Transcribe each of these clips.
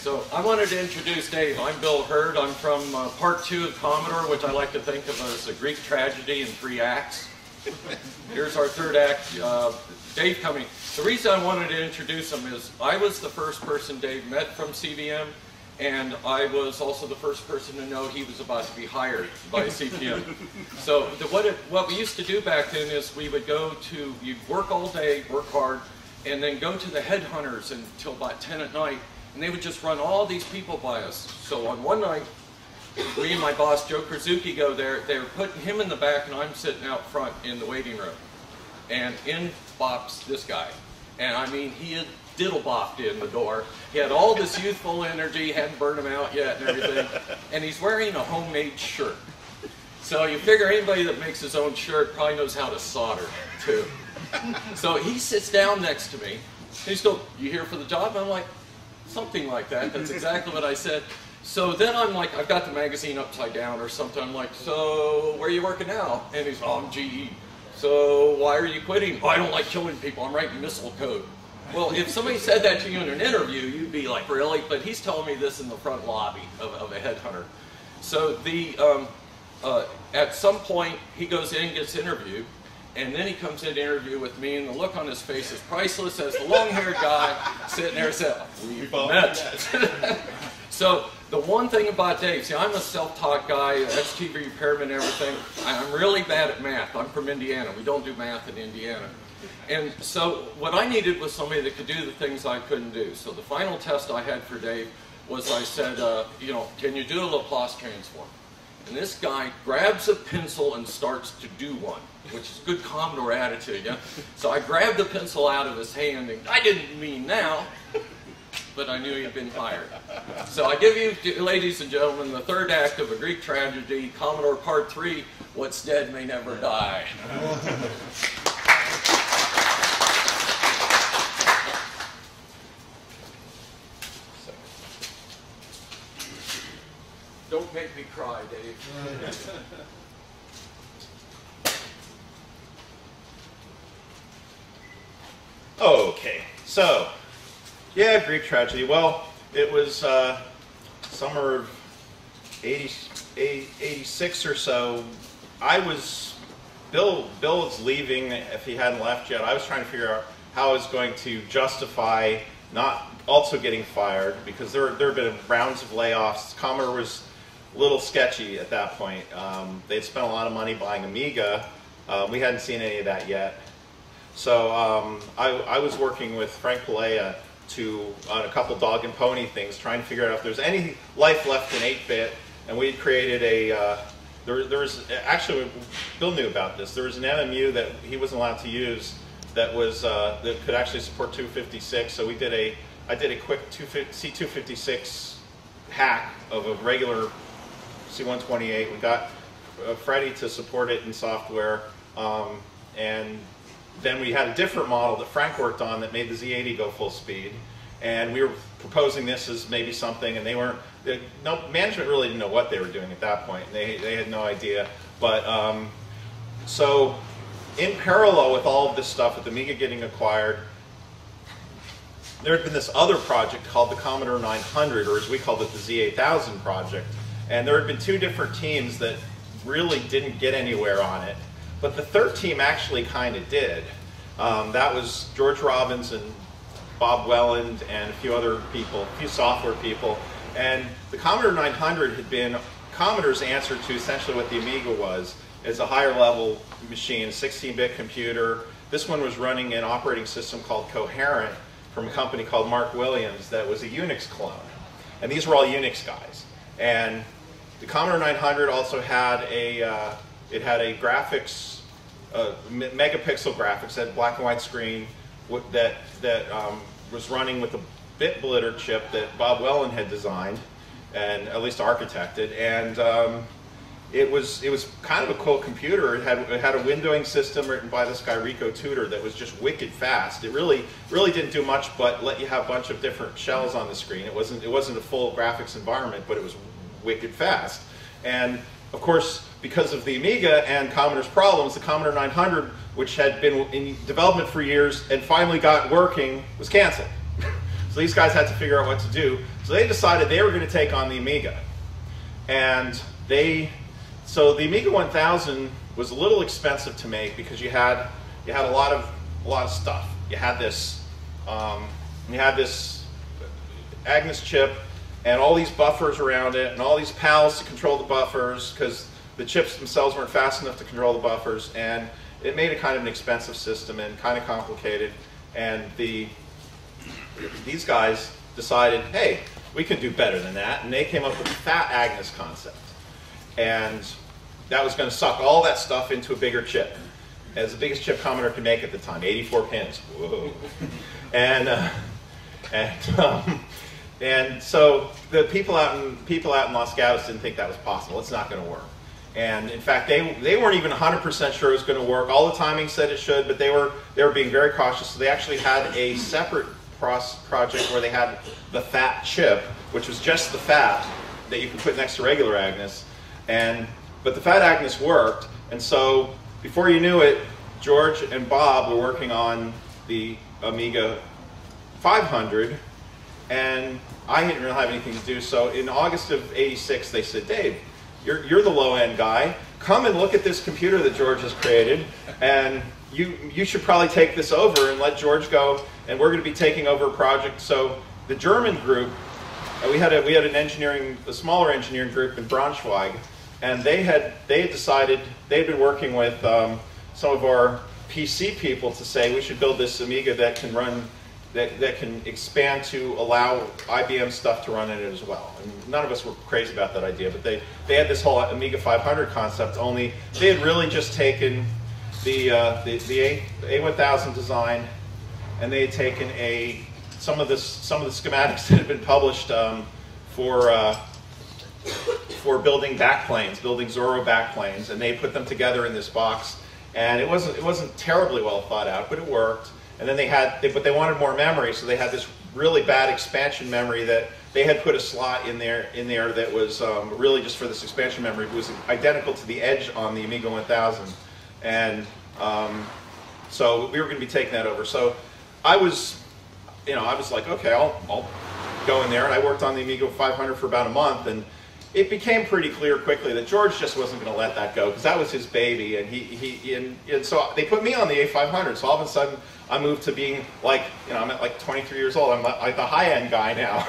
So I wanted to introduce Dave. I'm Bil Herd. I'm from uh, part two of Commodore, which I like to think of as a Greek tragedy in three acts. Here's our third act. Uh, Dave coming. The reason I wanted to introduce him is I was the first person Dave met from CBM, and I was also the first person to know he was about to be hired by CBM. so the, what, it, what we used to do back then is we would go to, you'd work all day, work hard, and then go to the headhunters until about 10 at night, and they would just run all these people by us. So on one night, me and my boss, Joe Krasuki, go there. They were putting him in the back, and I'm sitting out front in the waiting room. And in bops this guy. And I mean, he had diddle bopped in the door. He had all this youthful energy, hadn't burned him out yet and everything. And he's wearing a homemade shirt. So you figure anybody that makes his own shirt probably knows how to solder, too. So he sits down next to me. He's go, you here for the job? I'm like, something like that. That's exactly what I said. So then I'm like, I've got the magazine upside down or something. I'm like, so where are you working now? And he's, oh, I'm GE. So why are you quitting? Oh, I don't like killing people. I'm writing missile code. Well, if somebody said that to you in an interview, you'd be like, really? But he's telling me this in the front lobby of, of a headhunter. So the um, uh, at some point, he goes in, gets interviewed, and then he comes in to interview with me, and the look on his face is priceless as the long-haired guy sitting there said, we've met. so the one thing about Dave, see, I'm a self-taught guy, STV repairman, everything. I'm really bad at math. I'm from Indiana. We don't do math in Indiana. And so what I needed was somebody that could do the things I couldn't do. So the final test I had for Dave was I said, uh, you know, can you do a Laplace transform? And this guy grabs a pencil and starts to do one, which is good Commodore attitude, yeah? So I grabbed the pencil out of his hand, and I didn't mean now, but I knew he'd been fired. So I give you, ladies and gentlemen, the third act of a Greek tragedy, Commodore Part 3, What's Dead May Never Die. Don't make me cry, Dave. okay, so, yeah, Greek tragedy. Well, it was uh, summer of 80, 86 or so. I was, Bill, Bill was leaving if he hadn't left yet. I was trying to figure out how I was going to justify not also getting fired because there, there had been rounds of layoffs. Commodore was little sketchy at that point. Um, they'd spent a lot of money buying Amiga. Um, we hadn't seen any of that yet. So um, I, I, was working with Frank Palaia to on a couple dog and pony things, trying to figure out if there's any life left in 8-bit. And we created a, uh, there, there was, actually, Bill knew about this. There was an MMU that he wasn't allowed to use that was, uh, that could actually support 256. So we did a, I did a quick C256 hack of a regular C128. We got uh, Freddie to support it in software. Um, and then we had a different model that Frank worked on that made the Z80 go full speed. And we were proposing this as maybe something, and they weren't, they, no, management really didn't know what they were doing at that point. They, they had no idea. But um, so in parallel with all of this stuff, with Amiga getting acquired, there had been this other project called the Commodore 900, or as we called it, the Z8000 project. And there had been two different teams that really didn't get anywhere on it. But the third team actually kind of did. Um, that was George Robbins and Bob Welland and a few other people, a few software people. And the Commodore 900 had been Commodore's answer to essentially what the Amiga was. It's a higher level machine, 16-bit computer. This one was running an operating system called Coherent from a company called Mark Williams that was a Unix clone. And these were all Unix guys. And the Commodore 900 also had a, uh, it had a graphics, uh, megapixel graphics, that black and white screen that, that um, was running with a bit blitter chip that Bob Welland had designed and at least architected. And um, it was it was kind of a cool computer. It had it had a windowing system written by this guy Rico Tudor that was just wicked fast. It really really didn't do much but let you have a bunch of different shells on the screen. It wasn't it wasn't a full graphics environment, but it was wicked fast. And of course, because of the Amiga and Commodore's problems, the Commodore 900, which had been in development for years and finally got working, was canceled. So these guys had to figure out what to do. So they decided they were going to take on the Amiga. And they, so the Amiga 1000 was a little expensive to make because you had, you had a lot of, a lot of stuff. You had this, um, you had this Agnus chip and all these buffers around it and all these pals to control the buffers because the chips themselves weren't fast enough to control the buffers and it made it kind of an expensive system and kind of complicated and the these guys decided hey we can do better than that and they came up with the fat Agnus concept. And that was going to suck all that stuff into a bigger chip. As the biggest chip Commodore could make at the time 84 pins. Whoa. And uh, and um, and so the people out in people out in Los Gatos didn't think that was possible. It's not going to work. And in fact, they they weren't even 100% sure it was going to work. All the timing said it should, but they were they were being very cautious. So they actually had a separate project where they had the fat chip, which was just the fat that you could put next to regular Agnus. And but the fat Agnus worked, and so before you knew it, George and Bob were working on the Amiga 500 and I didn't really have anything to do. So in August of 86, they said, Dave, you're, you're the low end guy. Come and look at this computer that George has created, and you, you should probably take this over and let George go, and we're going to be taking over a project. So the German group, uh, we had, a, we had an engineering, a smaller engineering group in Braunschweig, and they had, they had decided, they had been working with um, some of our PC people to say we should build this Amiga that can run that, that can expand to allow IBM stuff to run in it as well. And none of us were crazy about that idea, but they, they had this whole Amiga 500 concept, only they had really just taken the, uh, the, the A, A1000 design and they had taken a, some of, this, some of the schematics that had been published um, for, uh, for building backplanes, building Zorro backplanes, and they put them together in this box. And it wasn't, it wasn't terribly well thought out, but it worked. And then they had, they, but they wanted more memory, so they had this really bad expansion memory that they had put a slot in there in there that was um, really just for this expansion memory. It was identical to the Edge on the Amiga 1000, and um, so we were going to be taking that over. So I was, you know, I was like, okay, I'll, I'll go in there, and I worked on the Amiga 500 for about a month, and it became pretty clear quickly that George just wasn't going to let that go because that was his baby, and he, he and, and, so they put me on the A500. So all of a sudden, I moved to being like, you know, I'm at like 23 years old. I'm like the high-end guy now.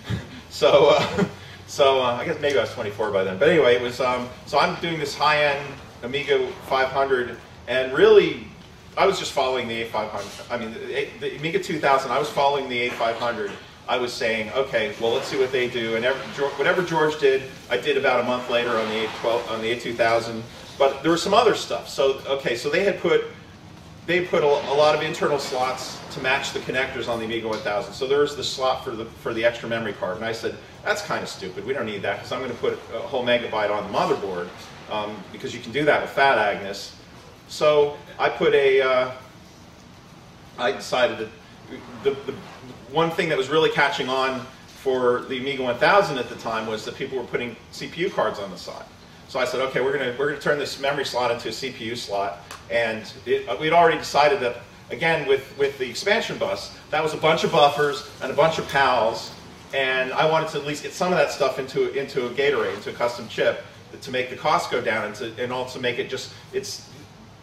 so, uh, so uh, I guess maybe I was 24 by then. But anyway, it was. Um, so I'm doing this high-end Amiga 500, and really, I was just following the A500. I mean, the, the Amiga 2000. I was following the A500 I was saying, okay, well, let's see what they do. And every, whatever George did, I did about a month later on the A12, on the A2000. But there was some other stuff. So, okay, so they had put they put a, a, lot of internal slots to match the connectors on the Amiga 1000. So there was the slot for the for the extra memory card, and I said that's kind of stupid. We don't need that because I'm going to put a whole megabyte on the motherboard um, because you can do that with Fat Agnus. So I put a. Uh, I decided that the, the one thing that was really catching on for the Amiga 1000 at the time was that people were putting CPU cards on the side. So I said, okay, we're going to we're to turn this memory slot into a CPU slot, and it, uh, we'd already decided that again with with the expansion bus, that was a bunch of buffers and a bunch of PALs, and I wanted to at least get some of that stuff into into a array, into a custom chip, to make the cost go down, and to and also make it just it's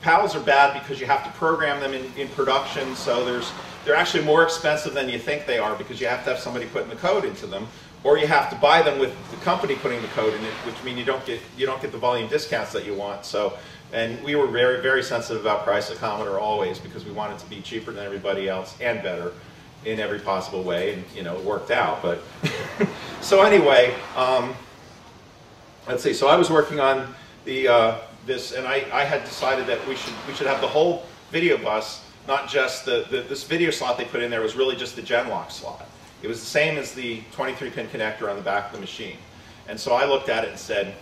PALs are bad because you have to program them in, in production, so there's they're actually more expensive than you think they are because you have to have somebody putting the code into them, or you have to buy them with the company putting the code in it, which means you don't get you don't get the volume discounts that you want. So, and we were very very sensitive about price Commodore always because we wanted to be cheaper than everybody else and better in every possible way, and you know it worked out. But so anyway, um, let's see. So I was working on the uh, this, and I, I had decided that we should we should have the whole video bus not just the, the, this video slot they put in there was really just the Genlock slot. It was the same as the 23-pin connector on the back of the machine. And so I looked at it and said,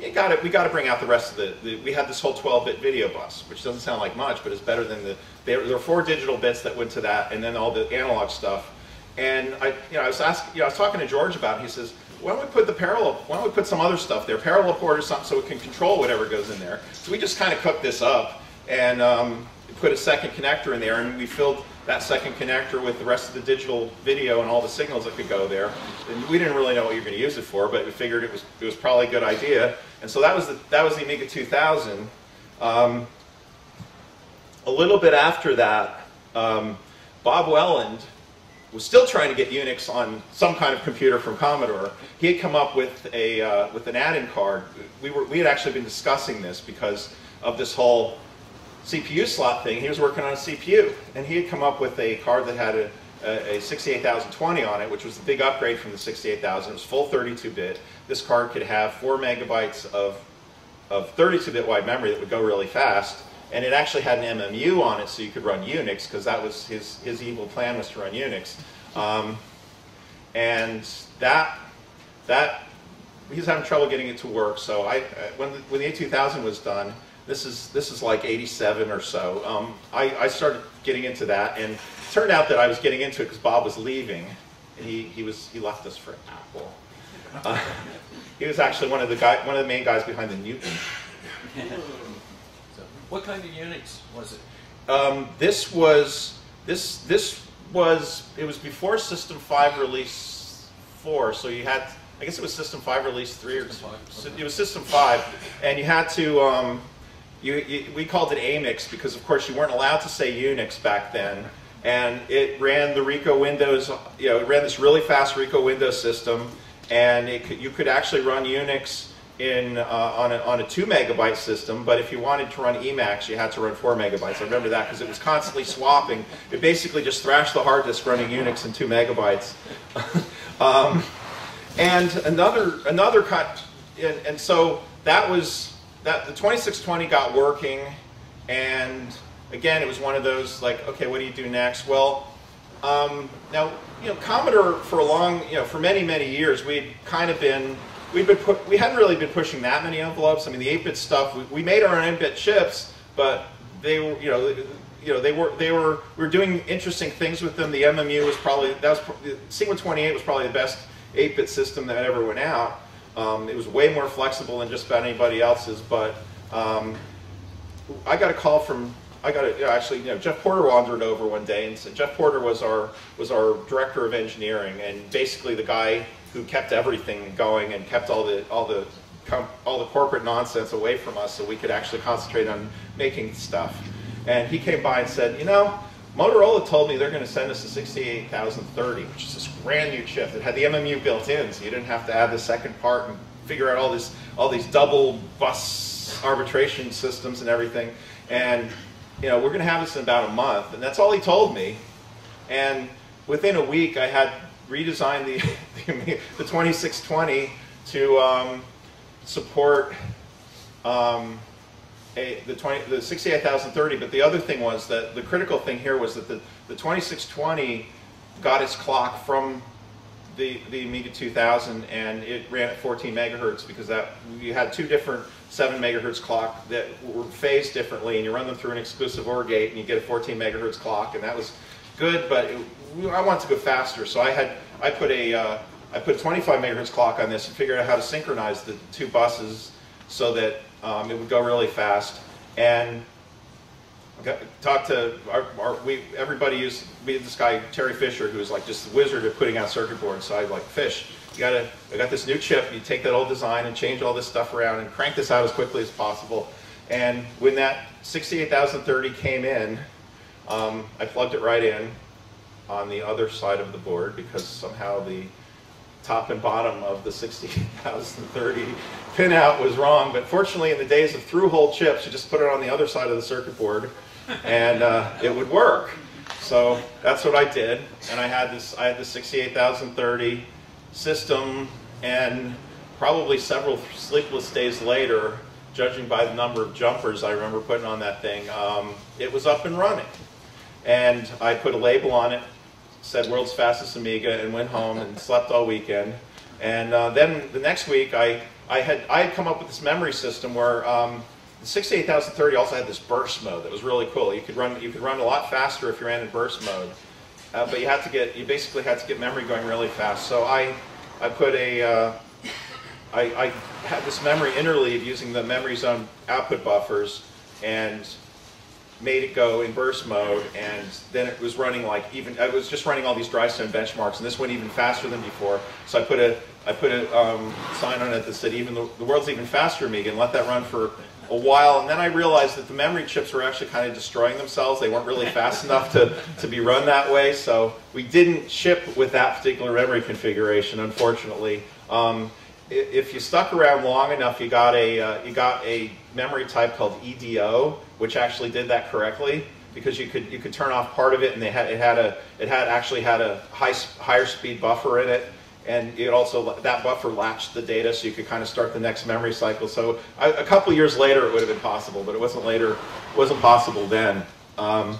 you got it. We got to bring out the rest of the, the we had this whole 12-bit video bus, which doesn't sound like much, but it's better than the. There, there were four digital bits that went to that, and then all the analog stuff. And I, you know, I was asking, you know, I was talking to George about it. He says, "Why don't we put the parallel? Why don't we put some other stuff there, parallel port or something, so it can control whatever goes in there?" So we just kind of cooked this up, and um, put a second connector in there, and we filled that second connector with the rest of the digital video and all the signals that could go there. And we didn't really know what you were going to use it for, but we figured it was it was probably a good idea. And so that was the that was the Amiga 2000. Um, a little bit after that, um, Bob Welland was still trying to get Unix on some kind of computer from Commodore. He had come up with a uh, with an add-in card. We were we had actually been discussing this because of this whole CPU slot thing. He was working on a CPU, and he had come up with a card that had a, a, a 68020 on it, which was the big upgrade from the 68000. It was full 32-bit. This card could have four megabytes of of 32-bit wide memory that would go really fast and it actually had an MMU on it so you could run Unix because that was his, his evil plan was to run Unix. Um, and that, that, he was having trouble getting it to work. So I, when the, when the A2000 was done, this is, this is like 87 or so, um, I, I started getting into that and it turned out that I was getting into it because Bob was leaving. And he, he, was, he left us for Apple. Uh, he was actually one of the guy, one of the main guys behind the Newton. What kind of Unix was it? Um, this was this this was it was before System Five release four, so you had I guess it was System Five release three or System it was System Five, and you had to um, you, you, we called it AMIX because of course you weren't allowed to say Unix back then, and it ran the Rico Windows you know it ran this really fast Rico Windows system, and it could, you could actually run Unix in uh, on, a, on a two megabyte system, but if you wanted to run Emacs, you had to run four megabytes. I remember that because it was constantly swapping. It basically just thrashed the hard disk running Unix in two megabytes. um, and another another cut, and, and so that was that the 2620 got working, and again it was one of those like, okay, what do you do next? Well, um, now you know Commodore for a long, you know, for many many years we'd kind of been we'd been put, we hadn't really been pushing that many envelopes. I mean, the 8-bit stuff, we, we made our own 8-bit chips, but they were, you know, you know, they were, they were, we were doing interesting things with them. The MMU was probably, that was, C128 was probably the best 8-bit system that ever went out. Um, it was way more flexible than just about anybody else's, but um, I got a call from, I got a, you know, actually, you know, Jeff Porter wandered over one day and said, Jeff Porter was our, was our director of engineering, and basically the guy who kept everything going and kept all the all the all the corporate nonsense away from us so we could actually concentrate on making stuff. And he came by and said, you know, Motorola told me they're going to send us a 68030, which is this brand new chip that had the MMU built in, so you didn't have to add the second part and figure out all this all these double bus arbitration systems and everything. And you know, we're going to have this in about a month, and that's all he told me. And within a week, I had redesigned the, the, the 2620 to um, support um, a, the, 20, the 68030, but the other thing was that the critical thing here was that the, the 2620 got its clock from the, the Amiga 2000 and it ran at 14 megahertz because that we had two different 7 megahertz clock that were phased differently and you run them through an exclusive OR gate and you get a 14 megahertz clock and that was good, but it, I wanted to go faster, so I had I put a uh, I put a 25 megahertz clock on this and figured out how to synchronize the two buses so that um, it would go really fast. And talked to our, our, we everybody used had this guy Terry Fisher who was like just the wizard at putting out circuit boards. So I like Fish, you gotta I got this new chip. You take that old design and change all this stuff around and crank this out as quickly as possible. And when that 68030 came in, um, I plugged it right in on the other side of the board because somehow the top and bottom of the 60030 pinout was wrong. But fortunately, in the days of through-hole chips, you just put it on the other side of the circuit board, and uh, it would work. So that's what I did, and I had this. I had the 68030 system, and probably several sleepless days later, judging by the number of jumpers I remember putting on that thing, um, it was up and running. And I put a label on it said world's fastest Amiga and went home and slept all weekend. And uh, then the next week, I, I, had, I had come up with this memory system where um, the 68030 also had this burst mode that was really cool. You could run, you could run a lot faster if you ran in burst mode. Uh, but you had to get, you basically had to get memory going really fast. So I, I put a, uh, I, I had this memory interleave using the memory zone output buffers and made it go in burst mode, and then it was running like even. I was just running all these Dhrystone benchmarks, and this went even faster than before. So I put a I put a um, sign on it that said even the, the world's even faster, Amiga. let that run for a while. And then I realized that the memory chips were actually kind of destroying themselves. They weren't really fast enough to, to be run that way. So we didn't ship with that particular memory configuration, unfortunately. Um, if you stuck around long enough, you got a uh, you got a memory type called EDO, which actually did that correctly because you could you could turn off part of it, and they had it had a it had actually had a high higher speed buffer in it, and it also that buffer latched the data, so you could kind of start the next memory cycle. So a, couple years later, it would have been possible, but it wasn't later wasn't possible then. Um,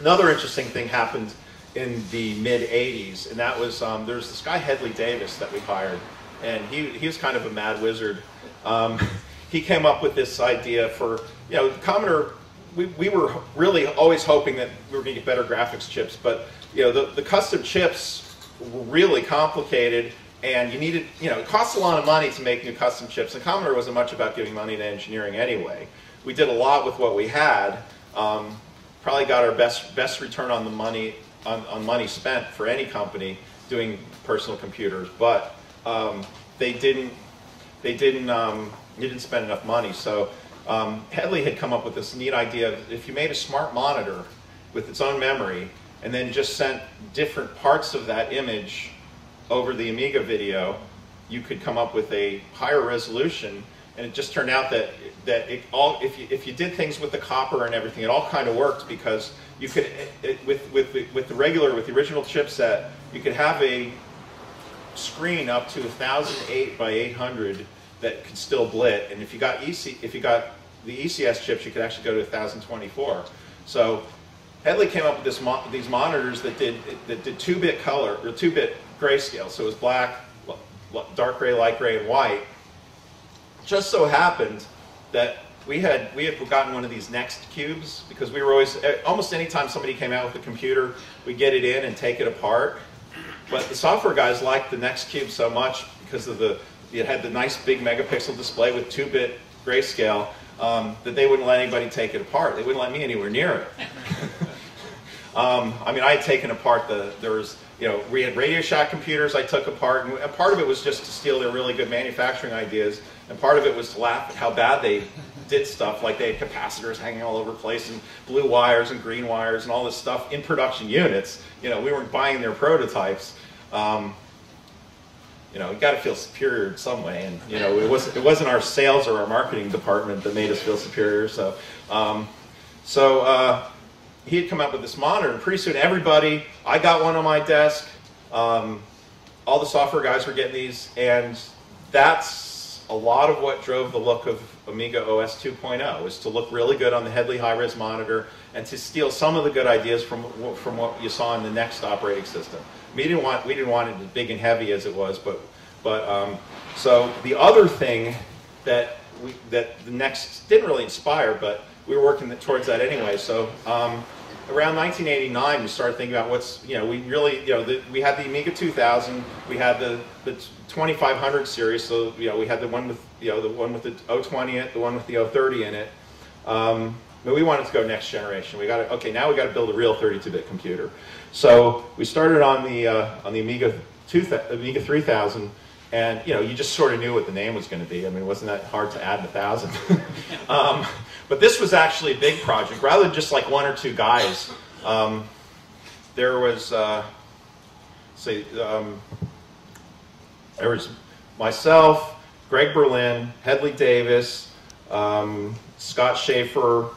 another interesting thing happened in the mid 80s, and that was um, there's this guy Hedley Davis that we hired and he, he was kind of a mad wizard. Um, he came up with this idea for, you know, Commodore, we, we were really always hoping that we were going to get better graphics chips, but, you know, the, the custom chips were really complicated and you needed, you know, it costs a lot of money to make new custom chips, and Commodore wasn't much about giving money to engineering anyway. We did a lot with what we had, um, probably got our best, best return on the money, on, on money spent for any company doing personal computers, but um, they didn't they didn't um, they didn't spend enough money. So um, Hedley had come up with this neat idea of if you made a smart monitor with its own memory and then just sent different parts of that image over the Amiga video, you could come up with a higher resolution. And it just turned out that that it all if you if you did things with the copper and everything, it all kind of worked because you could it, with with with the regular with the original chipset, you could have a screen up to 1008 by 800 that could still blit. And if you got EC, if you got the ECS chips, you could actually go to 1024. So Hedley came up with this mo these monitors that did that did two-bit color or two-bit grayscale. So it was black, dark gray, light gray, and white. Just so happened that we had we had gotten one of these NeXT cubes because we were always eh, almost anytime somebody came out with a computer, we get it in and take it apart but the software guys liked the NeXT so much because of the it had the nice big megapixel display with two-bit grayscale um, that they wouldn't let anybody take it apart. They wouldn't let me anywhere near it. um, I mean, I had taken apart the there was you know we had Radio Shack computers I took apart, and part of it was just to steal their really good manufacturing ideas, and part of it was to laugh at how bad they did stuff like they had capacitors hanging all over the place and blue wires and green wires and all this stuff in production units. You know, we weren't buying their prototypes. Um, you know, you got to feel superior in some way, and you know, it was it wasn't our sales or our marketing department that made us feel superior. So, um, so uh, he had come up with this monitor, and pretty soon everybody, I got one on my desk. Um, all the software guys were getting these, and that's a lot of what drove the look of Amiga OS 2.0 is to look really good on the Hedley high-res monitor and to steal some of the good ideas from from what you saw in the NeXT operating system. We didn't want we didn't want it as big and heavy as it was, but but um, so the other thing that we, that the NeXT didn't really inspire, but we were working towards that anyway. So um, around 1989, we started thinking about what's you know we really you know the, we had the Amiga 2000, we had the the 2500 series, so you know we had the one with you know the one with the 020 in it, the one with the 030 in it. Um, but we wanted to go next generation. We got to, okay, now we got to build a real 32-bit computer. So we started on the uh, on the Amiga 2000, Amiga 3000, and you know you just sort of knew what the name was going to be. I mean, wasn't that hard to add a thousand. um, but this was actually a big project, rather than just like one or two guys. Um, there was, uh, say, um, there was myself, Greg Berlin, Hedley Davis, um, Scott Schaefer,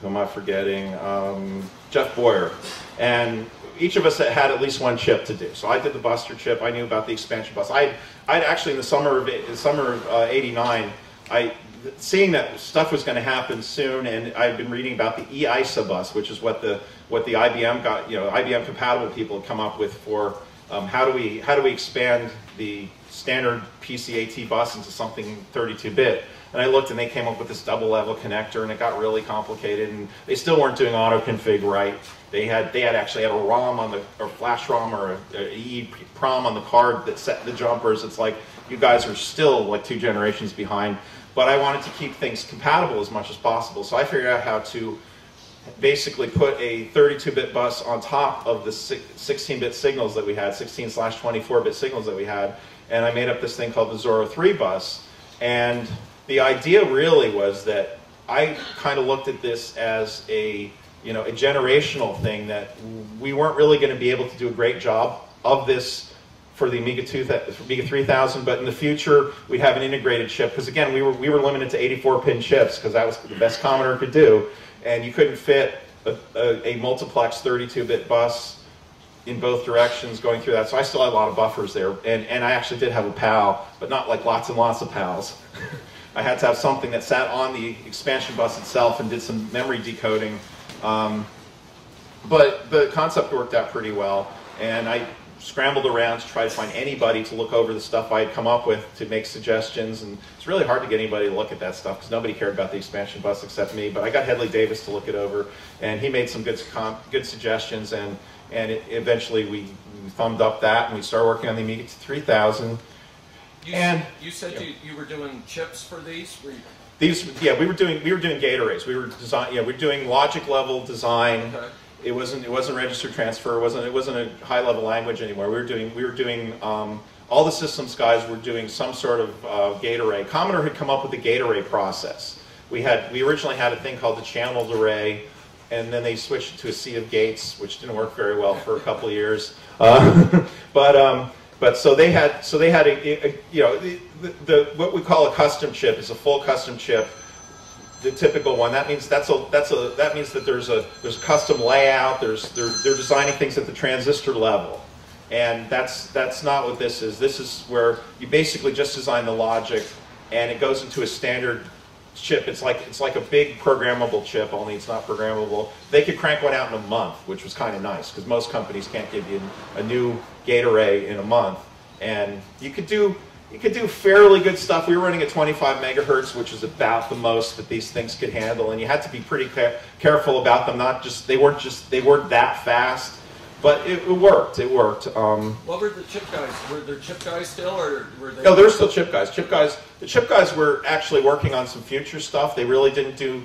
who am I forgetting? Um, Jeff Boyer. And each of us had at least one chip to do. So I did the Buster chip. I knew about the expansion bus. I I'd actually in the summer of summer of uh, '89, I seeing that stuff was going to happen soon, and I've been reading about the eISA bus, which is what the what the IBM got, you know, IBM compatible people had come up with for um, how do we how do we expand the standard PCAT bus into something 32-bit. And I looked and they came up with this double level connector and it got really complicated and they still weren't doing auto config right. They had they had actually had a ROM on the or flash ROM or a, a EEPROM on the card that set the jumpers. It's like you guys are still like two generations behind. But I wanted to keep things compatible as much as possible. So I figured out how to basically put a 32-bit bus on top of the 16-bit signals that we had, 16 slash 24-bit signals that we had, and I made up this thing called the Zorro 3 bus. And the idea really was that I kind of looked at this as a you know a generational thing that we weren't really going to be able to do a great job of this for the Amiga 2, Amiga 3000, but in the future we'd have an integrated chip because again we were we were limited to 84 pin chips because that was the best Commodore could do, and you couldn't fit a, a, a multiplex 32-bit bus in both directions going through that. So I still had a lot of buffers there, and and I actually did have a PAL, but not like lots and lots of PALs. I had to have something that sat on the expansion bus itself and did some memory decoding. Um, but the concept worked out pretty well, and I scrambled around to try to find anybody to look over the stuff I had come up with to make suggestions. And it's really hard to get anybody to look at that stuff because nobody cared about the expansion bus except me. But I got Hedley Davis to look it over, and he made some good good suggestions. And and it, eventually we, we thumbed up that, and we started working on the Amiga 3000. You, and you said yeah. you, you were doing chips for these. These, yeah, we were doing we were doing gate arrays. We were design, yeah, we were doing logic level design. Okay it wasn't it wasn't registered transfer. It wasn't it wasn't a high level language anymore. We were doing we were doing um, all the systems guys were doing some sort of uh, gate array. Commodore had come up with the gate array process. We had we originally had a thing called the channeled array, and then they switched to a sea of gates, which didn't work very well for a couple of years. Uh, but um, but so they had so they had a, a you know the, the what we call a custom chip is a full custom chip the typical one. That means that's a that's a that means that there's a there's a custom layout. There's they're they're designing things at the transistor level, and that's that's not what this is. This is where you basically just design the logic, and it goes into a standard chip. It's like it's like a big programmable chip, only it's not programmable. They could crank one out in a month, which was kind of nice because most companies can't give you a new gate array in a month, and you could do you could do fairly good stuff. We were running at 25 megahertz, which is about the most that these things could handle, and you had to be pretty careful about them. Not just they weren't just they weren't that fast, but it, it worked. It worked. Um, what were the chip guys? Were there chip guys still, or were they? No, there's still chip guys. Chip guys. The chip guys were actually working on some future stuff. They really didn't do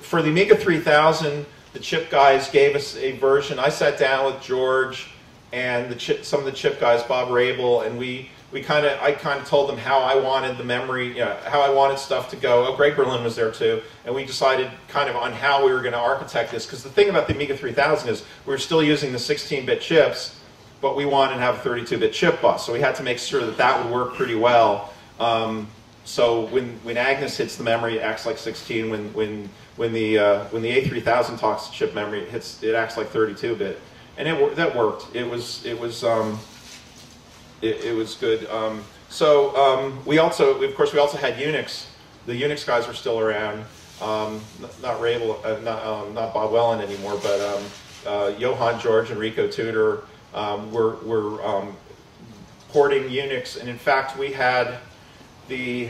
for the Amiga 3000. The chip guys gave us a version. I sat down with George and the chip, some of the chip guys, Bob Rabel, and we we kind of I kind of told them how I wanted the memory, you know, how I wanted stuff to go. Oh, Greg Berlin was there too, and we decided kind of on how we were going to architect this. Because the thing about the Amiga 3000 is we are still using the 16-bit chips, but we wanted to have a 32-bit chip bus, so we had to make sure that that would work pretty well. Um, so when when Agnus hits the memory, it acts like 16. When when when the uh, when the A3000 talks to chip memory, it hits it acts like 32-bit, and it that worked. It was it was. Um, it, it was good. Um, so um, we also, of course, we also had Unix. The Unix guys were still around. Um, not Rabel, uh, not, um, not Bob Welland anymore, but um, uh, Johan George and Rico Tudor um, were, were porting Unix. And in fact, we had the,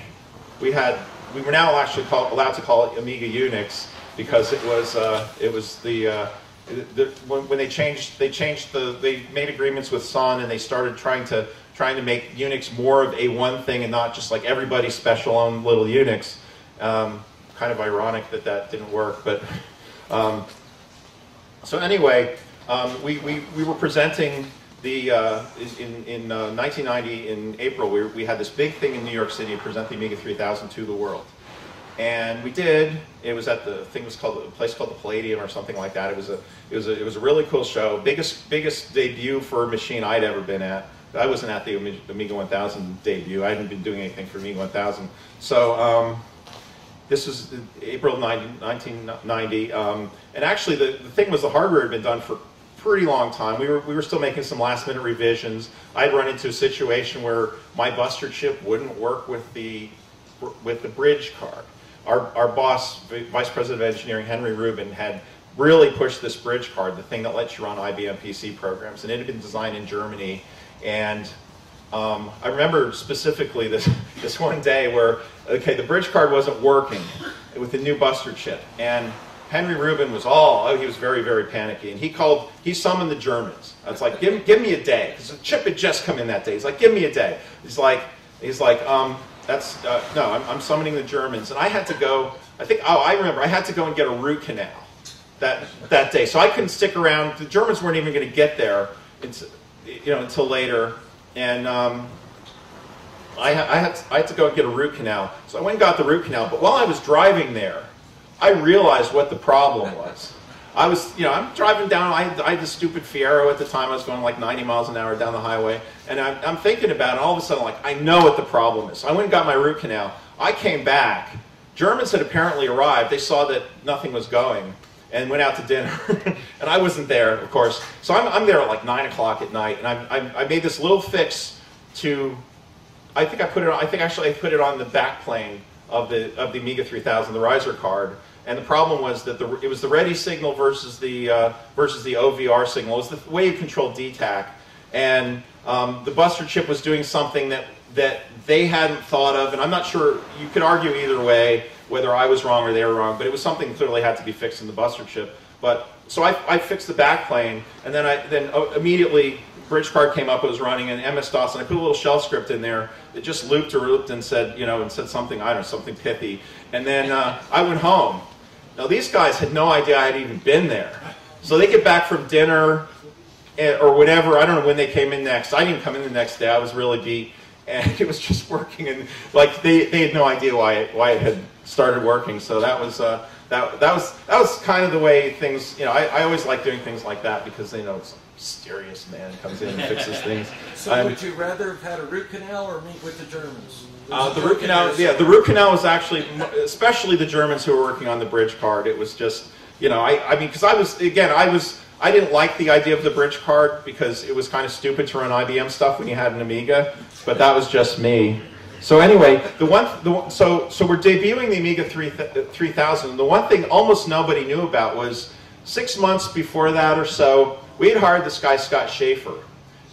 we had, we were now actually call, allowed to call it Amiga Unix because it was, uh, it was the, uh, the, when, when, they changed, they changed the, they made agreements with Sun and they started trying to trying to make Unix more of a one thing and not just like everybody's special own little Unix. Um, kind of ironic that that didn't work, but um, so anyway, um, we, we, we were presenting the uh, in in uh, 1990 in April we, we had this big thing in New York City to present the Amiga 3000 to the world, and we did. It was at the thing was called a place called the Palladium or something like that. It was a it was a, it was a really cool show. Biggest biggest debut for a machine I'd ever been at. I wasn't at the Amiga 1000 debut. I hadn't been doing anything for Amiga 1000. So um, this was April 90, 1990. Um, and actually, the, the thing was the hardware had been done for pretty long time. We were, we were still making some last minute revisions. I'd run into a situation where my buster chip wouldn't work with the, with the bridge card. Our, our boss, Vice President of Engineering, Henry Rubin, had really pushed this bridge card, the thing that lets you run IBM PC programs. And it had been designed in Germany and um, I remember specifically this, this one day where, okay, the bridge card wasn't working with the new Buster chip. And Henry Rubin was all, oh, he was very, very panicky. And he called, he summoned the Germans. It's like, give, give me a day. Because the chip had just come in that day. He's like, give me a day. He's like, he's like, um, that's uh, no. I'm, I'm summoning the Germans, and I had to go. I think. Oh, I remember. I had to go and get a root canal that that day, so I couldn't stick around. The Germans weren't even going to get there, until, you know, until later, and um, I, I, had to, I had to go get a root canal. So I went and got the root canal. But while I was driving there, I realized what the problem was. I was, you know, I'm driving down. I, I had the stupid Fiero at the time. I was going like 90 miles an hour down the highway, and I'm, I'm thinking about it. All of a sudden, like, I know what the problem is. So I went and got my root canal. I came back. Germans had apparently arrived. They saw that nothing was going, and went out to dinner. and I wasn't there, of course. So I'm, I'm there at like nine o'clock at night, and I, I, I made this little fix to. I think I put it. On, I think actually I put it on the back plane of the of the Amiga 3000, the riser card and the problem was that the, it was the ready signal versus the, uh, versus the OVR signal. It was the way you controlled DTACK. And um, the Buster chip was doing something that, that they hadn't thought of. And I'm not sure, you could argue either way, whether I was wrong or they were wrong, but it was something clearly had to be fixed in the Buster chip. But so I, I fixed the backplane, and then I then uh, immediately bridge card came up, it was running, and MS-DOS, and I put a little shell script in there that just looped or looped and said, you know, and said something, I don't know, something pithy. And then uh, I went home, now, these guys had no idea I had even been there. So they get back from dinner eh, or whatever. I don't know when they came in next. I didn't come in the next day. I was really beat. And it was just working. And like they, they had no idea why it, why it had started working. So that was, uh, that, that, was, that was kind of the way things, you know, I, I always like doing things like that because they know it's mysterious man comes in and fixes things. So um, would you rather have had a root canal or meet with the Germans? Uh, the root canal, yeah, the root canal was actually, especially the Germans who were working on the bridge card. It was just, you know, I, I mean, because I was again, I was, I didn't like the idea of the bridge card because it was kind of stupid to run IBM stuff when you had an Amiga, but that was just me. So anyway, the one, the, so so we're debuting the Amiga 3000. The one thing almost nobody knew about was six months before that or so, we had hired this guy Scott Schaefer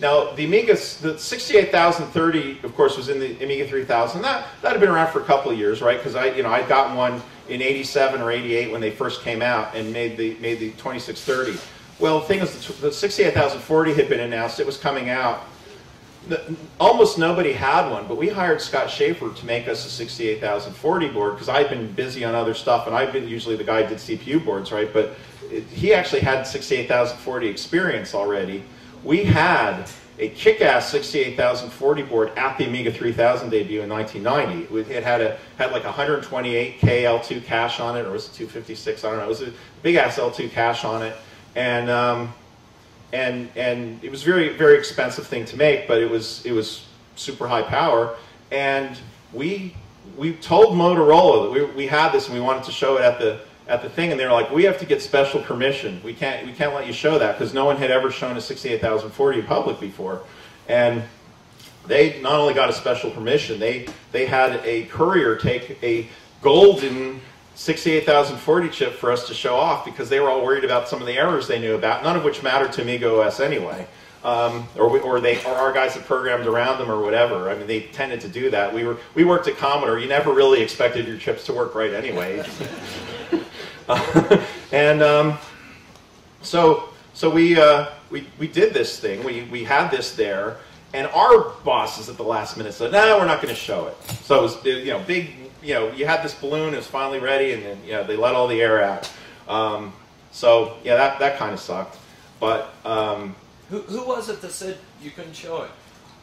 now, the Amiga, the 68030, of course, was in the Amiga 3000. That, that had been around for a couple of years, right? Because I, you know, I'd gotten one in 87 or 88 when they first came out and made the, made the 2630. Well, the thing is, the 68040 had been announced. It was coming out. Almost nobody had one, but we hired Scott Schaefer to make us a 68040 board because I'd been busy on other stuff, and I've been usually the guy who did CPU boards, right? But it, he actually had 68040 experience already we had a kick-ass 68040 board at the Amiga 3000 debut in 1990. It had a had like 128k L2 cache on it, or was it 256? I don't know. It was a big ass L2 cache on it, and um, and and it was very very expensive thing to make, but it was it was super high power, and we we told Motorola that we, we had this and we wanted to show it at the at the thing, and they were like, "We have to get special permission. We can't we can't let you show that because no one had ever shown a 68040 in public before." And they not only got a special permission, they they had a courier take a golden 68040 chip for us to show off because they were all worried about some of the errors they knew about, none of which mattered to Amiga OS anyway. Um, or, we, or they or our guys that programmed around them or whatever. I mean, they tended to do that. We were we worked at Commodore. You never really expected your chips to work right anyway. and um, so, so we, uh, we, we did this thing. We, we had this there. And our bosses at the last minute said, no, we're not going to show it. So it was, you know, big, you know, you had this balloon, it was finally ready, and then, you know, they let all the air out. Um, so, yeah, that, that kind of sucked. But, um, who, who was it that said you couldn't show it?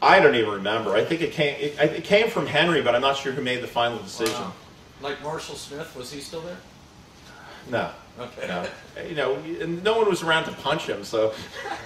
I don't even remember. I think it came, it, it came from Henry, but I'm not sure who made the final decision. Wow. Like Marshall Smith, was he still there? No. Okay. No. You know, no one was around to punch him, so.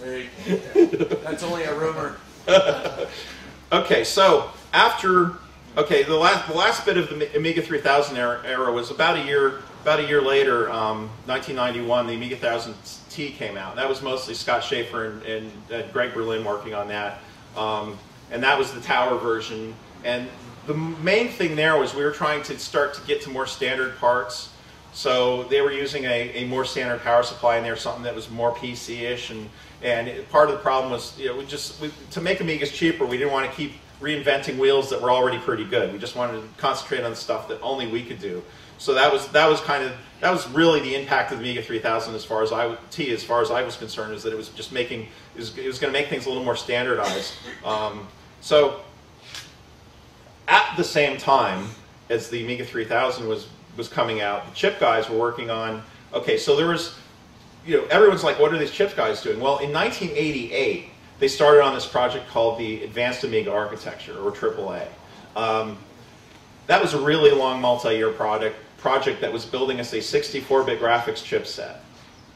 That's only a rumor. okay, so after okay, the last the last bit of the Amiga 3000 era, era was about a year about a year later, um, 1991. The Amiga 1000T came out. That was mostly Scott Schaefer and, and, and Greg Berlin working on that, um, and that was the tower version. And the main thing there was we were trying to start to get to more standard parts. So they were using a, a more standard power supply in there, something that was more PC-ish, and and it, part of the problem was you know we just we, to make Amigas cheaper, we didn't want to keep reinventing wheels that were already pretty good. We just wanted to concentrate on stuff that only we could do. So that was that was kind of that was really the impact of the Amiga 3000 as far as I T as far as I was concerned is that it was just making it was, was going to make things a little more standardized. Um, so at the same time as the Amiga 3000 was was coming out, the chip guys were working on. Okay, so there was, you know, everyone's like, what are these chip guys doing? Well, in 1988, they started on this project called the Advanced Amiga Architecture, or AAA. Um, that was a really long multi-year project project that was building us a 64-bit graphics chipset.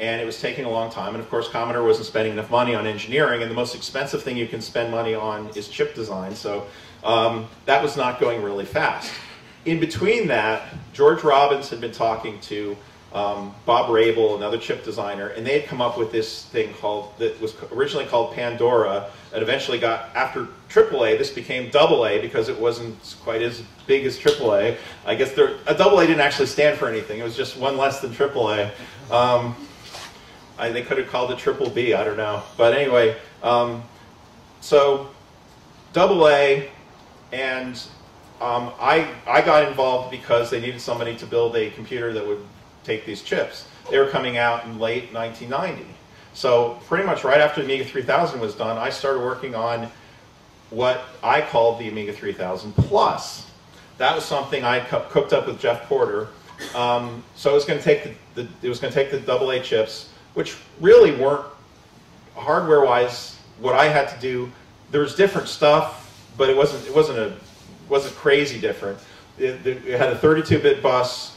And it was taking a long time. And of course, Commodore wasn't spending enough money on engineering. And the most expensive thing you can spend money on is chip design. So um, that was not going really fast. In between that, George Robbins had been talking to um, Bob Rabel, another chip designer, and they had come up with this thing called that was originally called Pandora, and eventually got after AAA. This became AA because it wasn't quite as big as AAA. I guess there, a AA didn't actually stand for anything; it was just one less than AAA. Um, I, they could have called it Triple B. I don't know, but anyway, um, so AA and um, I, I got involved because they needed somebody to build a computer that would take these chips. They were coming out in late 1990. So pretty much right after the Amiga 3000 was done, I started working on what I called the Amiga 3000 Plus. That was something I cooked up with Jeff Porter. Um, so it was going to take the, the it was going to take the AA chips, which really weren't hardware-wise what I had to do. There was different stuff, but it wasn't it wasn't a wasn't crazy different. It, it had a 32-bit bus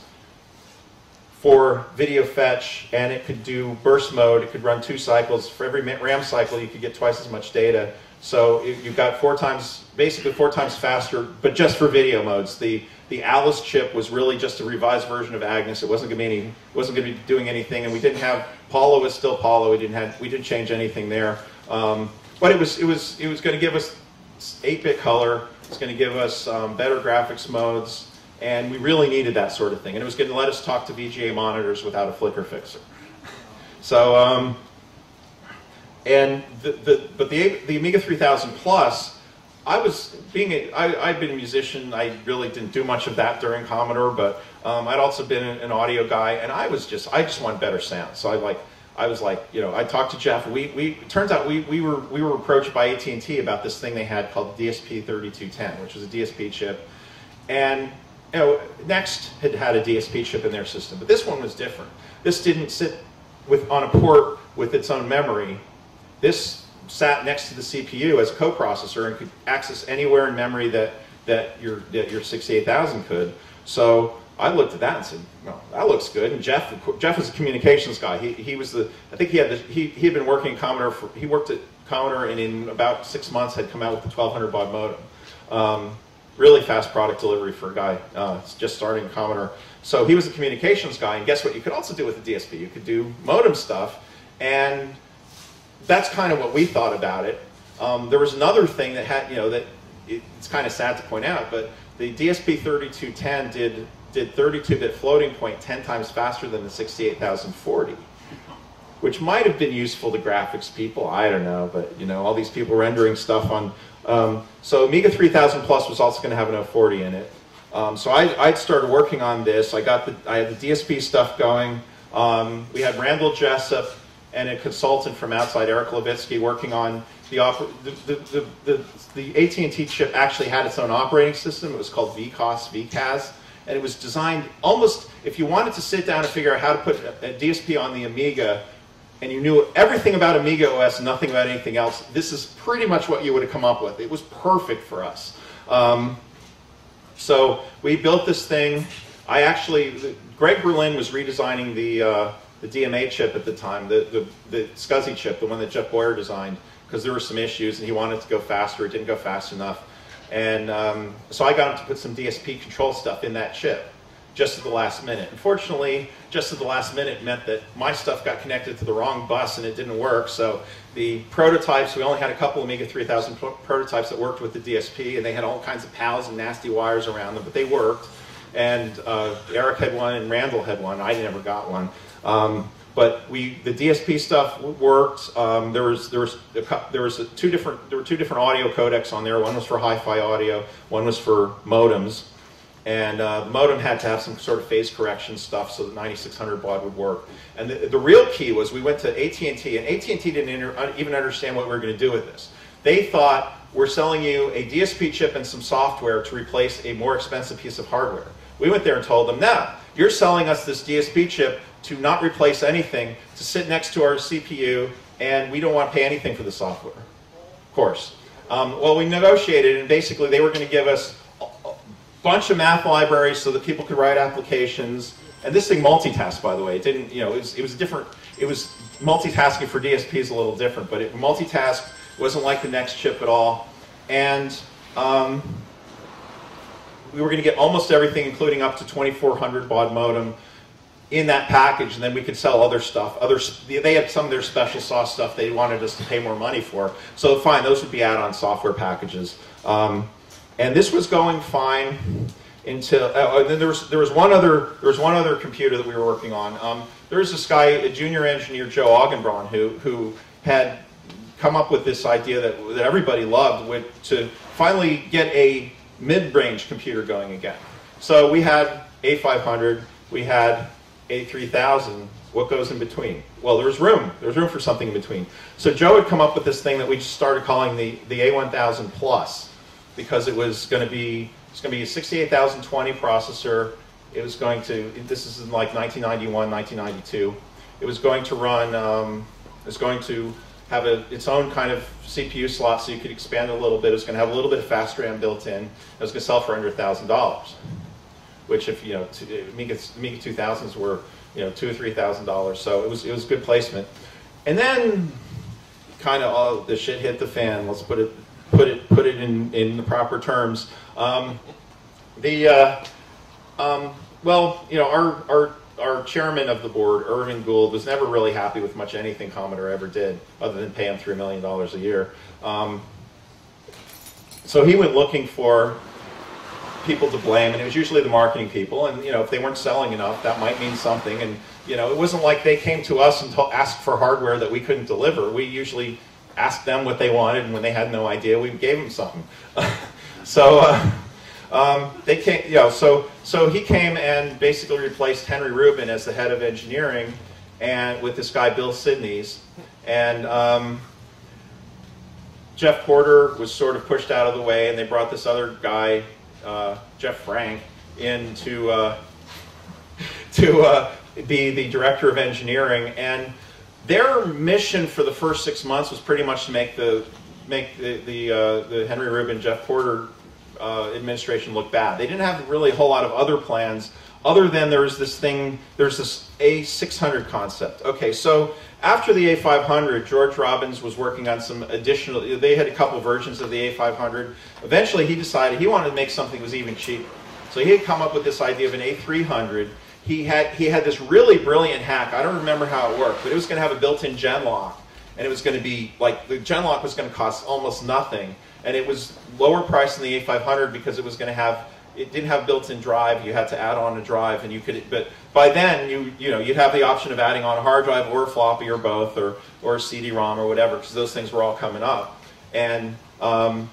for video fetch, and it could do burst mode. It could run two cycles. For every RAM cycle, you could get twice as much data. So you've got four times, basically four times faster, but just for video modes. The the Alice chip was really just a revised version of Agnus. It wasn't going to be any, wasn't going to be doing anything, and we didn't have Paula was still Paula. We didn't have, we didn't change anything there. Um, but it was it was it was going to give us 8-bit color. It's going to give us um, better graphics modes. And we really needed that sort of thing. And it was going to let us talk to VGA monitors without a flicker fixer. So, um, and the, the, but the, the Amiga 3000 Plus, I was being a, I, I'd been a musician. I really didn't do much of that during Commodore, but um, I'd also been an audio guy, and I was just I just wanted better sound. So I like I was like, you know, I talked to Jeff. We, we it turns out we, we were we were approached by AT and T about this thing they had called DSP 3210, which was a DSP chip, and you know, NeXT had had a DSP chip in their system, but this one was different. This didn't sit with on a port with its own memory. This sat next to the CPU as a coprocessor and could access anywhere in memory that that your that your 68000 could. So I looked at that and said, "Well, that looks good." And Jeff, Jeff was a communications guy. He, he was the I think he had the, he he had been working at Commodore for he worked at Commodore and in about six months had come out with the 1200 baud modem. Um, really fast product delivery for a guy uh, just starting Commodore. So he was a communications guy, and guess what? You could also do with the DSP. You could do modem stuff, and that's kind of what we thought about it. Um, there was another thing that had, you know, that it, it's kind of sad to point out, but the DSP 3210 did did 32-bit floating point 10 times faster than the 68040 which might have been useful to graphics people. I don't know, but you know, all these people rendering stuff on um, so Amiga 3000 Plus was also going to have an 040 in it. Um, so I, I started working on this. I got the I had the DSP stuff going. Um, we had Randell Jesup and a consultant from outside, Eric Lavitsky, working on the the the, the, the AT&T chip actually had its own operating system. It was called VCOS, VCAS, and it was designed almost if you wanted to sit down and figure out how to put a DSP on the Amiga and you knew everything about Amiga OS, nothing about anything else, this is pretty much what you would have come up with. It was perfect for us. Um, so we built this thing. I actually, Greg Berlin was redesigning the, uh, the DMA chip at the time, the, the, the SCSI chip, the one that Jeff Boyer designed, because there were some issues and he wanted to go faster. It didn't go fast enough. And um, so I got him to put some DSP control stuff in that chip just at the last minute. Unfortunately, just at the last minute meant that my stuff got connected to the wrong bus and it didn't work. So the prototypes, we only had a couple Amiga 3000 prototypes that worked with the DSP, and they had all kinds of PALs and nasty wires around them, but they worked. And uh, Eric had one, and Randell had one. I never got one. Um, but we, the DSP stuff worked. Um, there was there was a, there was two different there were two different audio codecs on there. One was for hi-fi audio. One was for modems. And uh, the modem had to have some sort of phase correction stuff so that 9600 baud would work. And the, the real key was we went to AT&T, and AT&T didn't inter, even understand what we were going to do with this. They thought we're selling you a DSP chip and some software to replace a more expensive piece of hardware. We went there and told them, no, you're selling us this DSP chip to not replace anything, to sit next to our CPU, and we don't want to pay anything for the software. Of course. Um, well, we negotiated, and basically they were going to give us bunch of math libraries so that people could write applications. And this thing multitasked, by the way. It didn't, you know, it was, it was different. It was multitasking for DSP is a little different, but it multitasked wasn't like the NeXT chip at all. And um, we were going to get almost everything, including up to 2400 baud modem in that package, and then we could sell other stuff. Other, they had some of their special sauce stuff they wanted us to pay more money for. So fine, those would be add-on software packages. Um, and this was going fine until uh, then there was there was one other there was one other computer that we were working on. Um, there was this guy, a junior engineer, Joe Augenbraun, who who had come up with this idea that, that everybody loved with, to finally get a mid-range computer going again. So we had A500, we had A3000. What goes in between? Well, there's room. There's room for something in between. So Joe had come up with this thing that we just started calling the, the A1000 Plus because it was going to be it's going to be a 68020 processor. It was going to this is in like 1991, 1992. It was going to run. Um, it was going to have a, its own kind of CPU slot so you could expand it a little bit. It was going to have a little bit of fast RAM built in. It was going to sell for under $1,000, which if, you know, Amiga, Amiga 2000s were, you know, two or $3,000. So it was, it was good placement. And then kind of all the shit hit the fan. Let's put it, put it, put it in, in the proper terms. Um, the, uh, um, well, you know, our, our our chairman of the board, Irving Gould, was never really happy with much anything Commodore ever did, other than pay him $3 million a year. Um, so he went looking for people to blame, and it was usually the marketing people. And you know, if they weren't selling enough, that might mean something. And you know, it wasn't like they came to us and asked for hardware that we couldn't deliver. We usually asked them what they wanted, and when they had no idea, we gave them something. so. Uh, um, they came, you know, so so he came and basically replaced Henry Rubin as the head of engineering, and with this guy Bill Sydnes, and um, Jeff Porter was sort of pushed out of the way, and they brought this other guy, uh, Jeff Frank, in to uh, to uh, be the director of engineering, and their mission for the first six months was pretty much to make the make the the, uh, the Henry Rubin Jeff Porter uh, administration look bad. They didn't have really a whole lot of other plans other than there's this thing, there's this A600 concept. Okay, so after the A500, George Robbins was working on some additional, they had a couple versions of the A500. Eventually he decided he wanted to make something that was even cheaper. So he had come up with this idea of an A300. He had, he had this really brilliant hack. I don't remember how it worked, but it was going to have a built-in gen lock, And it was going to be, like, the gen lock was going to cost almost nothing and it was lower price than the A500 because it was going to have it didn't have built-in drive. You had to add on a drive, and you could. But by then, you you know you'd have the option of adding on a hard drive or a floppy or both or or CD-ROM or whatever because those things were all coming up. And um,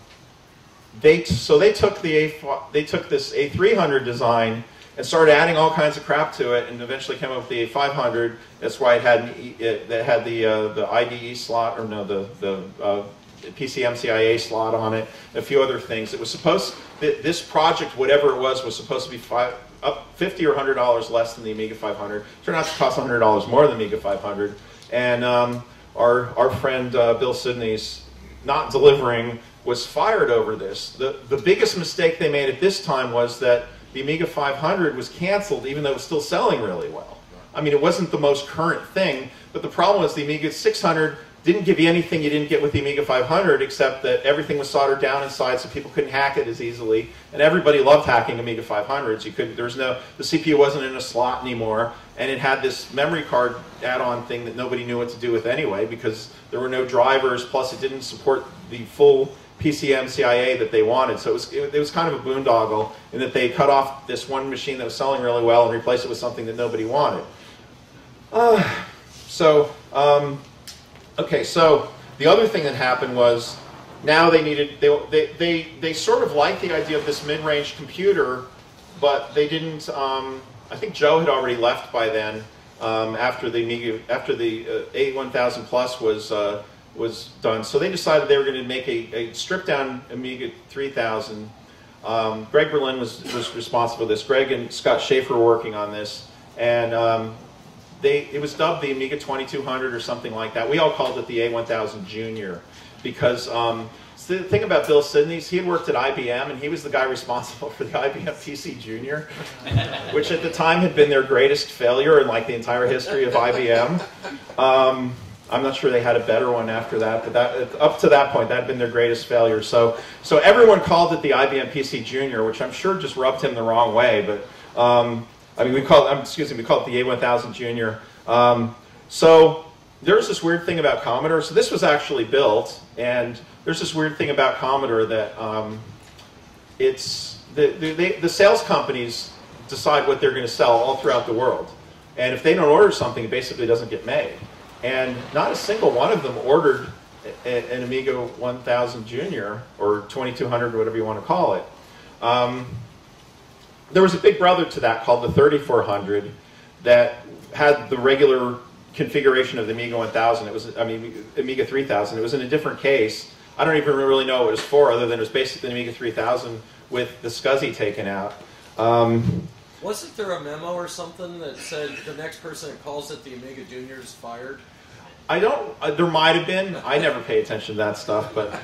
they so they took the A they took this A300 design and started adding all kinds of crap to it, and eventually came up with the A500. That's why it had it, had the uh, the IDE slot or no the the uh, PCMCIA slot on it, a few other things. It was supposed, that this project, whatever it was, was supposed to be five, up 50 or $100 less than the Amiga 500. Turned out to cost $100 more than the Amiga 500. And um, our, our friend uh, Bill Sydnes not delivering was fired over this. The, the biggest mistake they made at this time was that the Amiga 500 was canceled even though it was still selling really well. I mean, it wasn't the most current thing, but the problem was the Amiga 600 didn't give you anything you didn't get with the Amiga 500 except that everything was soldered down inside so people couldn't hack it as easily. And everybody loved hacking Amiga 500s. You couldn't, there was no, the CPU wasn't in a slot anymore and it had this memory card add-on thing that nobody knew what to do with anyway because there were no drivers plus it didn't support the full PCMCIA that they wanted. So it was, it, it was kind of a boondoggle in that they cut off this one machine that was selling really well and replaced it with something that nobody wanted. Uh, so, um, Okay, so the other thing that happened was now they needed they they they, they sort of liked the idea of this mid-range computer, but they didn't. Um, I think Joe had already left by then. Um, after the Amiga, after the uh, A1000 Plus was uh, was done. So they decided they were going to make a, a stripped down Amiga 3000. Um, Greg Berlin was, was responsible for this. Greg and Scott Schaefer were working on this. And um, they, it was dubbed the Amiga 2200 or something like that. We all called it the A1000 Junior because um, the thing about Bill Sydnes, he had worked at IBM and he was the guy responsible for the IBM PC Junior, which at the time had been their greatest failure in like the entire history of IBM. Um, I'm not sure they had a better one after that, but that, up to that point, that had been their greatest failure. So, so everyone called it the IBM PC Junior, which I'm sure just rubbed him the wrong way. But um, I mean, we call it, excuse me, we call it the A1000 Junior. Um, so there's this weird thing about Commodore. So this was actually built, and there's this weird thing about Commodore that um, it's the, the, the sales companies decide what they're going to sell all throughout the world. And if they don't order something, it basically doesn't get made. And not a single one of them ordered an Amiga 1000 Junior or 2200, whatever you want to call it. Um, there was a big brother to that called the 3400 that had the regular configuration of the Amiga 1000. It was, I mean, Amiga 3000. It was in a different case. I don't even really know what it was for, other than it was basically the Amiga 3000 with the SCSI taken out. Um, Wasn't there a memo or something that said the next person that calls it the Amiga Junior is fired? I don't. Uh, there might have been. I never pay attention to that stuff, but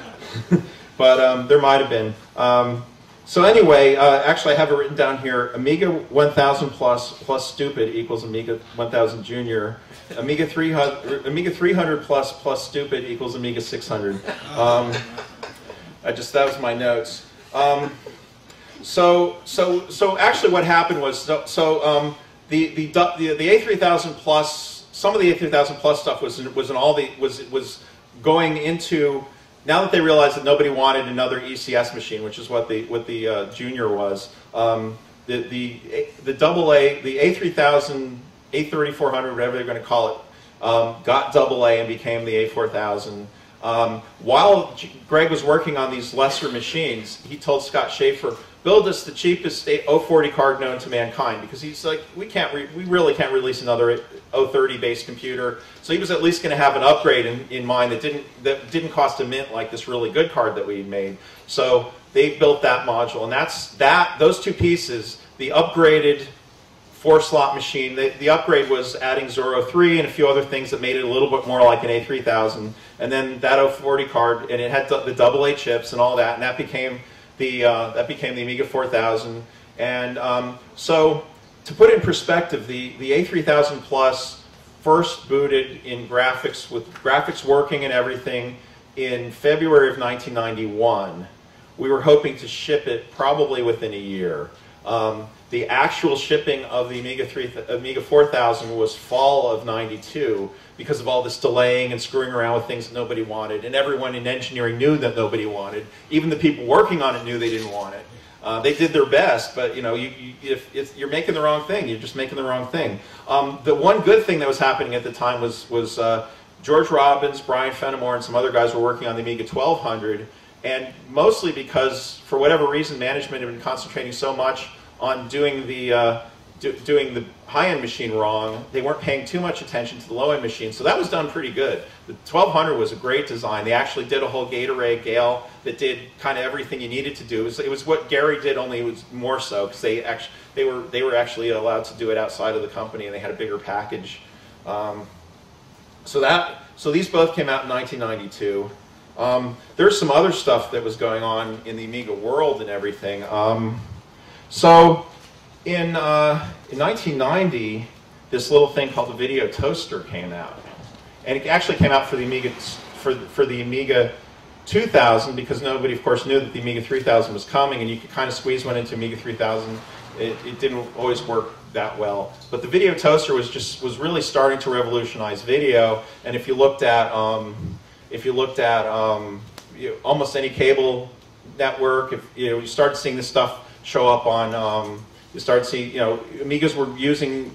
but um, there might have been. Um, so anyway, uh, actually, I have it written down here: Amiga 1000 plus plus stupid equals Amiga 1000 Junior. Amiga 300 Amiga 300 plus plus stupid equals Amiga 600. Um, I just that was my notes. Um, so so so actually, what happened was so, so um, the, the the the A3000 plus some of the A3000 plus stuff was was in all the was was going into now that they realized that nobody wanted another ECS machine, which is what the what the uh, Junior was, um, the the the double A, the A3000, A3400, whatever they're going to call it, um, got double A and became the A4000. Um, while G Greg was working on these lesser machines, he told Scott Schaefer, build us the cheapest 040 card known to mankind because he's like, we can't, we really can't release another 030 based computer. So he was at least going to have an upgrade in, in mind that didn't that didn't cost a mint like this really good card that we made. So they built that module, and that's that. Those two pieces, the upgraded four slot machine. The, the upgrade was adding Zorro 3 and a few other things that made it a little bit more like an A3000. And then that 040 card, and it had the double A chips and all that, and that became the uh, that became the Amiga 4000. And um, so, to put in perspective, the the A3000 Plus first booted in graphics with graphics working and everything in February of 1991. We were hoping to ship it probably within a year. Um, the actual shipping of the Amiga 3, Amiga 4000 was fall of 92 because of all this delaying and screwing around with things that nobody wanted. And everyone in engineering knew that nobody wanted. Even the people working on it knew they didn't want it. Uh, they did their best, but you know, you, you, if, if, you're making the wrong thing, you're just making the wrong thing. Um, the one good thing that was happening at the time was, was uh, George Robbins, Brian Fenimore, and some other guys were working on the Amiga 1200, and mostly because, for whatever reason, management had been concentrating so much on doing the uh, do, doing the high-end machine wrong. They weren't paying too much attention to the low-end machine, so that was done pretty good. The 1200 was a great design. They actually did a whole gate array Gayle that did kind of everything you needed to do. It was, it was what Gary did, only it was more so because they actually they were they were actually allowed to do it outside of the company, and they had a bigger package. Um, so that so these both came out in 1992. Um, there's some other stuff that was going on in the Amiga world and everything. Um, so in, uh, in 1990, this little thing called the Video Toaster came out. And it actually came out for the Amiga, for, for the Amiga 2000 because nobody, of course, knew that the Amiga 3000 was coming and you could kind of squeeze one into Amiga 3000. It, it didn't always work that well. But the video toaster was just was really starting to revolutionize video. And if you looked at um, if you looked at um, you know, almost any cable network, if you know you started seeing this stuff show up on, um, you start to see, you know, Amigas were using,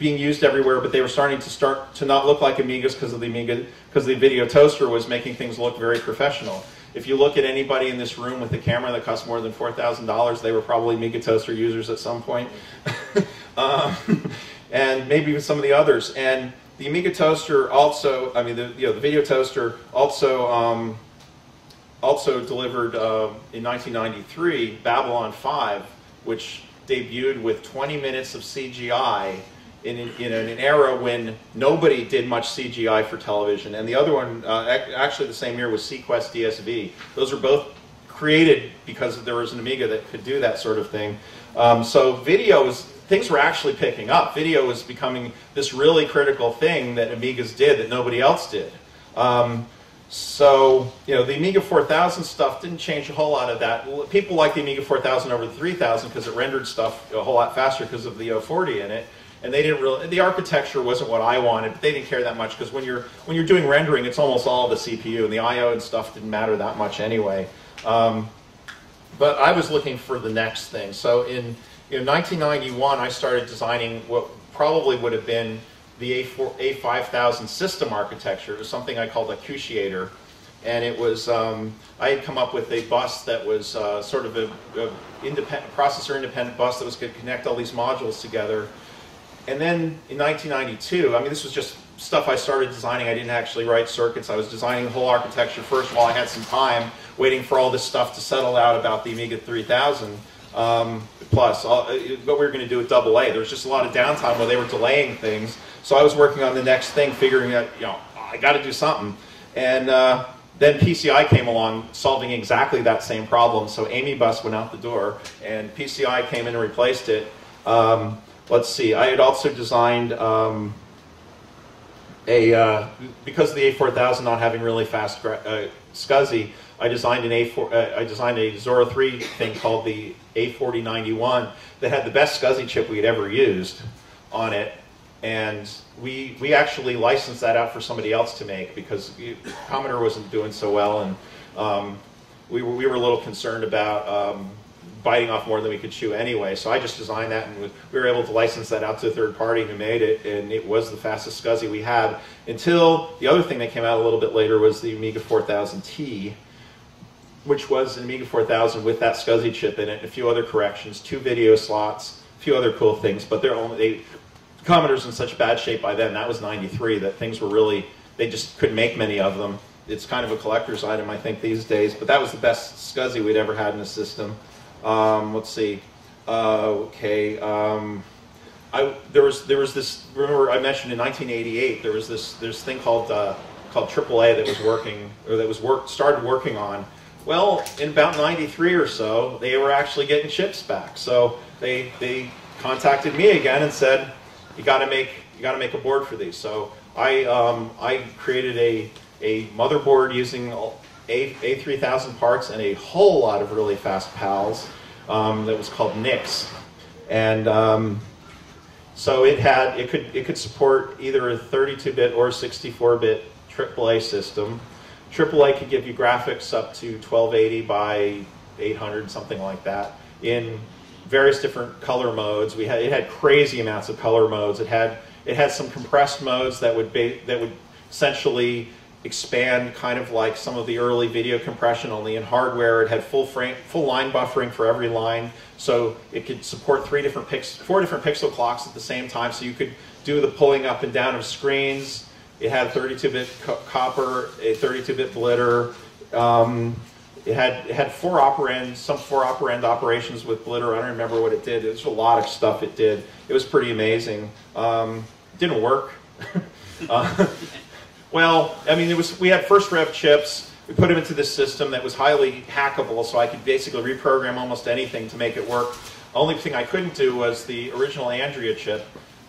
being used everywhere, but they were starting to start to not look like Amigas because of the Amiga, because the video toaster was making things look very professional. If you look at anybody in this room with a camera that costs more than $4,000, they were probably Amiga toaster users at some point. um, and maybe even some of the others. And the Amiga toaster also, I mean, the you know the video toaster also um, also delivered uh, in 1993 Babylon 5, which debuted with 20 minutes of CGI in, in, in an era when nobody did much CGI for television. And the other one, uh, actually the same year, was seaQuest DSV. Those were both created because there was an Amiga that could do that sort of thing. Um, so video was, things were actually picking up. Video was becoming this really critical thing that Amigas did that nobody else did. Um, so, you know, the Amiga 4000 stuff didn't change a whole lot of that. People like the Amiga 4000 over the 3000 because it rendered stuff a whole lot faster because of the 040 in it. And they didn't really, the architecture wasn't what I wanted, but they didn't care that much because when you're, when you're doing rendering, it's almost all the CPU and the I.O. and stuff didn't matter that much anyway. Um, but I was looking for the next thing. So in, in 1991, I started designing what probably would have been the A4, A5000 system architecture. It was something I called Acutiator. And it was, um, I had come up with a bus that was uh, sort of a, a independent, processor independent bus that was going to connect all these modules together. And then in 1992, I mean, this was just stuff I started designing. I didn't actually write circuits. I was designing the whole architecture first while I had some time, waiting for all this stuff to settle out about the Amiga 3000. Um, plus, all, uh, what we were going to do with Double A. There was just a lot of downtime where they were delaying things. So I was working on the next thing, figuring out, you know, I got to do something. And uh, then PCI came along, solving exactly that same problem. So Amy Bus went out the door, and PCI came in and replaced it. Um, let's see, I had also designed um, a, uh, because of the A4000 not having really fast uh, SCSI, I designed an A4, uh, I designed a Zorro 3 thing called the A4091 that had the best SCSI chip we had ever used on it and we we actually licensed that out for somebody else to make because Commodore wasn't doing so well, and um, we were we were a little concerned about um, biting off more than we could chew anyway. So I just designed that, and we were able to license that out to a third party who made it, and it was the fastest SCSI we had. Until the other thing that came out a little bit later was the Amiga 4000T. Which was an Amiga 4000 with that SCSI chip in it, a few other corrections, two video slots, a few other cool things, but they're only they Commodore's in such bad shape by then, that was 93, that things were really, they just couldn't make many of them. It's kind of a collector's item, I think, these days, but that was the best SCSI we'd ever had in the system. Um, let's see. Uh, okay. Um, I, there was there was this. Remember, I mentioned in 1988 there was this this thing called uh, called AAA that was working or that was work started working on. Well, in about 93 or so, they were actually getting chips back. So they they contacted me again and said, you got to make you got to make a board for these. So I um, I created a a motherboard using a A3000 parts and a whole lot of really fast PALs um, that was called Nyx, and um, so it had it could it could support either a 32-bit or 64-bit AAA system. AAA could give you graphics up to 1280 by 800, something like that, in various different color modes. We had it had crazy amounts of color modes. It had it had some compressed modes that would be that would essentially expand kind of like some of the early video compression only in hardware. It had full frame full line buffering for every line, so it could support three different pix four different pixel clocks at the same time. So you could do the pulling up and down of screens. It had 32-bit co copper, a 32-bit blitter. Um, it had it had four operand, some four operand operations with Blitter. I don't remember what it did. It was a lot of stuff it did. It was pretty amazing. Um, didn't work. uh, well, I mean, it was. We had first rev chips. We put them into this system that was highly hackable, so I could basically reprogram almost anything to make it work. Only thing I couldn't do was the original Andrea chip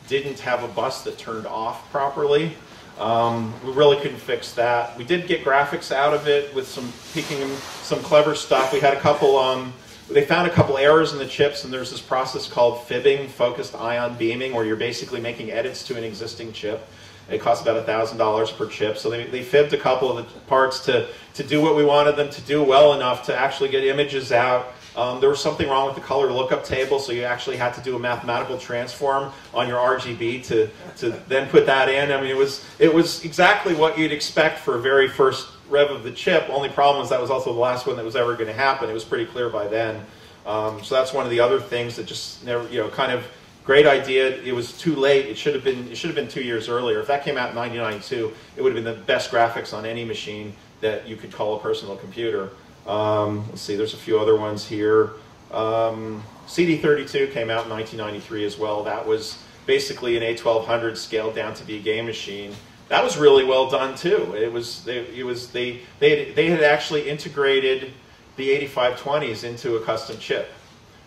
didn't have a bus that turned off properly. Um, we really couldn't fix that. We did get graphics out of it with some peeking, some clever stuff. We had a couple. Um, they found a couple errors in the chips, and there's this process called fibbing, focused ion beaming, where you're basically making edits to an existing chip. It costs about $1,000 per chip. So they, they fibbed a couple of the parts to, to do what we wanted them to do well enough to actually get images out um, there was something wrong with the color lookup table, so you actually had to do a mathematical transform on your RGB to, to then put that in. I mean, it was, it was exactly what you'd expect for a very first rev of the chip. Only problem is that was also the last one that was ever going to happen. It was pretty clear by then. Um, so that's one of the other things that just never, you know, kind of great idea. It was too late. It should have been it should have been two years earlier. If that came out in 1992, it would have been the best graphics on any machine that you could call a personal computer. Um, let's see, there's a few other ones here. Um, CD32 came out in 1993 as well. That was basically an A1200 scaled down to be a game machine. That was really well done too. It was they, it was they they had, they had actually integrated the 8520s into a custom chip.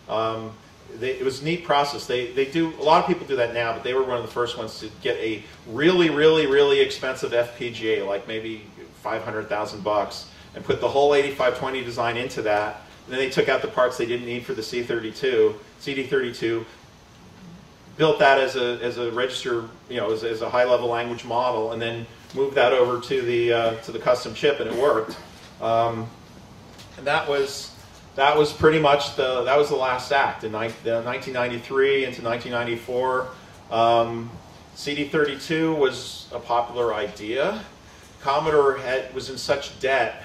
Um, they, it was a neat process. They, they do, a lot of people do that now, but they were one of the first ones to get a really, really, really expensive FPGA, like maybe 500,000 bucks, and put the whole 8520 design into that. And then they took out the parts they didn't need for the C32, CD32, built that as a, as a register, you know, as, as a high-level language model, and then moved that over to the, uh, to the custom chip, and it worked. Um, and that was, that was pretty much the that was the last act in 1993 into 1994. Um, CD32 was a popular idea. Commodore had, was in such debt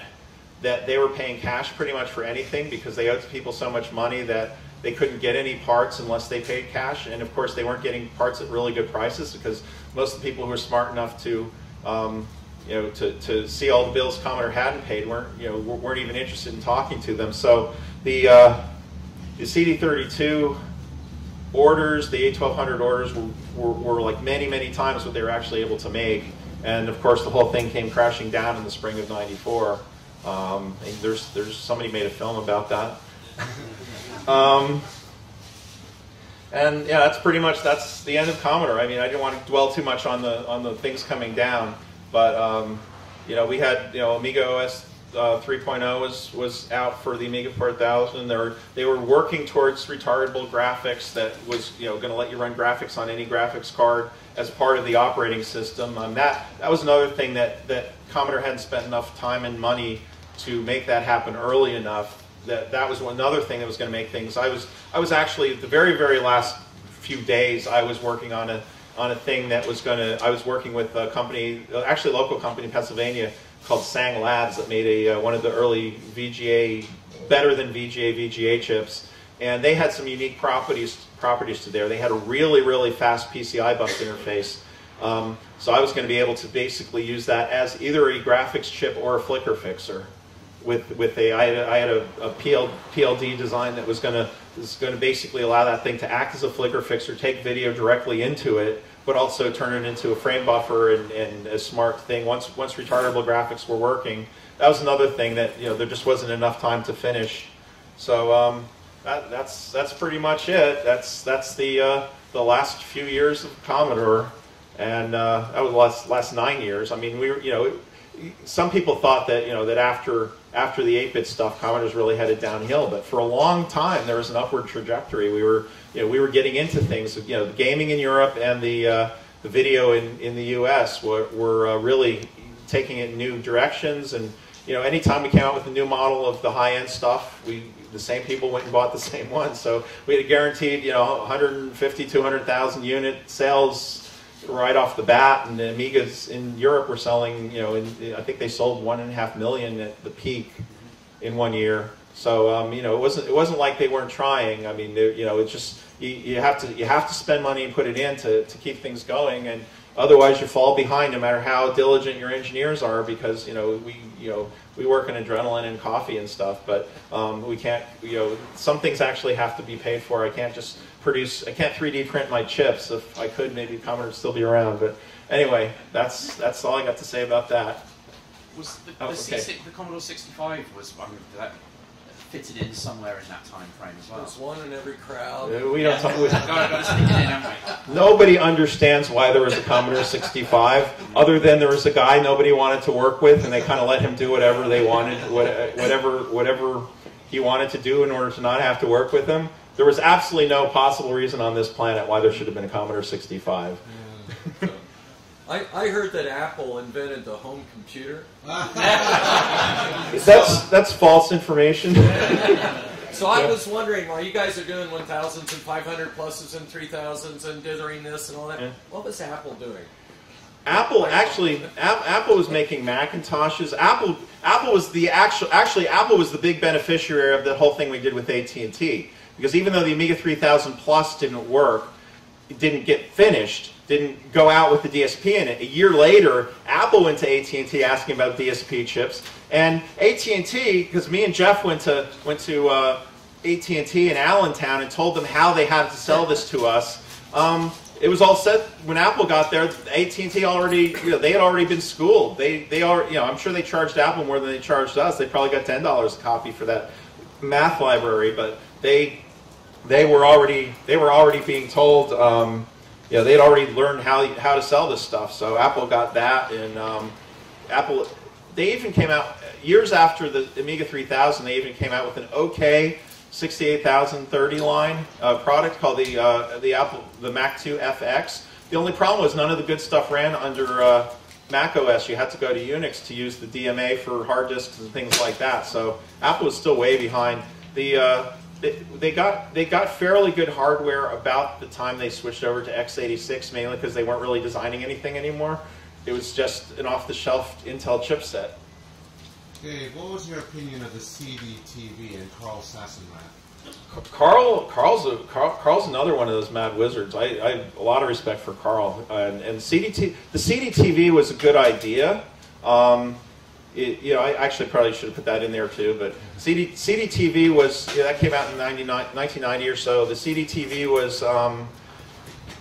that they were paying cash pretty much for anything because they owed people so much money that they couldn't get any parts unless they paid cash. And of course, they weren't getting parts at really good prices because most of the people who were smart enough to um, you know, to, to see all the bills Commodore hadn't paid weren't, you know, weren't even interested in talking to them. So the, uh, the CD32 orders, the A1200 orders were, were, were, like many, many times what they were actually able to make. And of course, the whole thing came crashing down in the spring of 94. Um, there's, there's, somebody made a film about that. Um, and yeah, that's pretty much, that's the end of Commodore. I mean, I didn't want to dwell too much on the, on the things coming down. But um, you know, we had you know Amiga OS uh, 3.0 was was out for the Amiga 4000. They were they were working towards retargetable graphics that was you know going to let you run graphics on any graphics card as part of the operating system. Um, that that was another thing that that Commodore hadn't spent enough time and money to make that happen early enough. That that was another thing that was going to make things. I was I was actually the very very last few days I was working on a on a thing that was going to, I was working with a company, actually a local company in Pennsylvania called Sang Labs that made a, uh, one of the early VGA, better than VGA, VGA chips. And they had some unique properties, properties to there. They had a really, really fast PCI bus interface. Um, so I was going to be able to basically use that as either a graphics chip or a flicker fixer. With, with a, I had a, I had a, a PL, PLD design that was going to is going to basically allow that thing to act as a flicker fixer, take video directly into it, but also turn it into a frame buffer and, and a smart thing. Once once retargetable graphics were working, that was another thing that you know there just wasn't enough time to finish. So um, that, that's that's pretty much it. That's that's the uh, the last few years of Commodore, and uh, that was the last last nine years. I mean, we were you know. Some people thought that you know that after after the 8-bit stuff, Commodore's really headed downhill. But for a long time, there was an upward trajectory. We were, you know, we were getting into things. You know, the gaming in Europe and the uh, the video in, in the U.S. were, were uh, really taking it in new directions. And you know, anytime we came out with a new model of the high-end stuff, we the same people went and bought the same one. So we had a guaranteed, you know, 150, 200,000 unit sales right off the bat, and the Amigas in Europe were selling, you know, in, I think they sold one and a half million at the peak in one year. So um, you know, it wasn't it wasn't like they weren't trying. I mean, you know, it's just you, you have to you have to spend money and put it in to, to keep things going, and otherwise you fall behind no matter how diligent your engineers are because you know we you know we work in adrenaline and coffee and stuff, but um, we can't you know some things actually have to be paid for. I can't just produce, I can't 3D print my chips. If I could, maybe Commodore would still be around. But anyway, that's that's all I got to say about that. Was the, the, oh, okay. the Commodore 65 was I mean, that fitted in somewhere in that time frame as well. There's one in every crowd. Uh, we don't talk. With, nobody understands why there was a Commodore 65, other than there was a guy nobody wanted to work with, and they kind of let him do whatever they wanted, whatever whatever he wanted to do in order to not have to work with him. There was absolutely no possible reason on this planet why there should have been a Commodore 65. Yeah. I, I heard that Apple invented the home computer. that's that's false information. so I was wondering, while you guys are doing 1000s and 500 pluses and 3000s and dithering this and all that, yeah. what was Apple doing? Apple actually, Apple was making Macintoshes. Apple, Apple was the actual, actually, Apple was the big beneficiary of the whole thing we did with AT and T. Because even though the Amiga 3000 Plus didn't work, didn't get finished, didn't go out with the DSP in it. A year later, Apple went to AT&T asking about DSP chips, and AT&T, because me and Jeff went to went to uh, AT&T in Allentown and told them how they had to sell this to us. Um, it was all set when Apple got there. AT&T already, you know, they had already been schooled. They they are, you know, I'm sure they charged Apple more than they charged us. They probably got ten dollars a copy for that math library, but they they were already they were already being told, um, you know, they'd already learned how how to sell this stuff. So Apple got that, and um, Apple they even came out years after the Amiga 3000. They even came out with an OK 68030 line uh, product called the uh, the Apple the Mac 2 FX. The only problem was none of the good stuff ran under uh, Mac OS. You had to go to Unix to use the DMA for hard disks and things like that. So Apple was still way behind. The uh, they, got they got fairly good hardware about the time they switched over to x86, mainly because they weren't really designing anything anymore. It was just an off-the-shelf Intel chipset. Dave, what was your opinion of the CD-TV and Carl Sassenrath? Carl, Carl's a, Carl, Carl's another one of those mad wizards. I, I have a lot of respect for Carl. And, and CDT, the CDTV was a good idea. Um, it, you know, I actually probably should have put that in there too. But CD, CDTV was that came out in 1990 or so. The CDTV was um,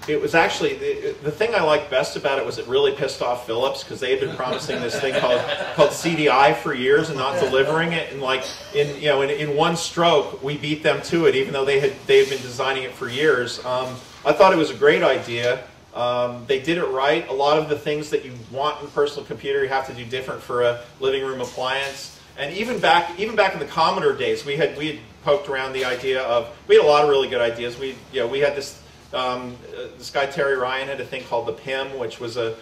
it was actually the, the thing I liked best about it was it really pissed off Philips because they had been promising this thing called called CDI for years and not delivering it. And like in you know in, in one stroke we beat them to it, even though they had they had been designing it for years. Um, I thought it was a great idea. Um, they did it right. A lot of the things that you want in a personal computer, you have to do different for a living room appliance. And even back, even back in the Commodore days, we had we had poked around the idea of we had a lot of really good ideas. We you know we had this um, uh, this guy Terry Ryan had a thing called the PIM, which was a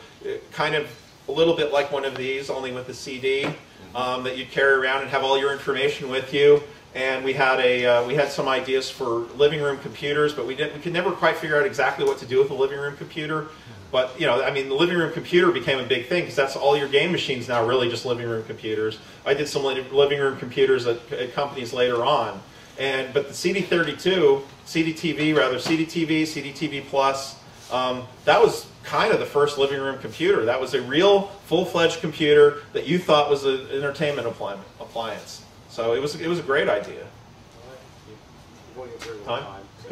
kind of a little bit like one of these, only with a CD um, that you'd carry around and have all your information with you. And we had a uh, we had some ideas for living room computers, but we didn't we could never quite figure out exactly what to do with a living room computer. But you know, I mean, the living room computer became a big thing because that's all your game machines now, really just living room computers. I did some living room computers at, at companies later on. And but the CD32, CDTV rather, CDTV, CDTV Plus, um, that was kind of the first living room computer. That was a real full-fledged computer that you thought was an entertainment appliance. So it was it was a great idea. Time?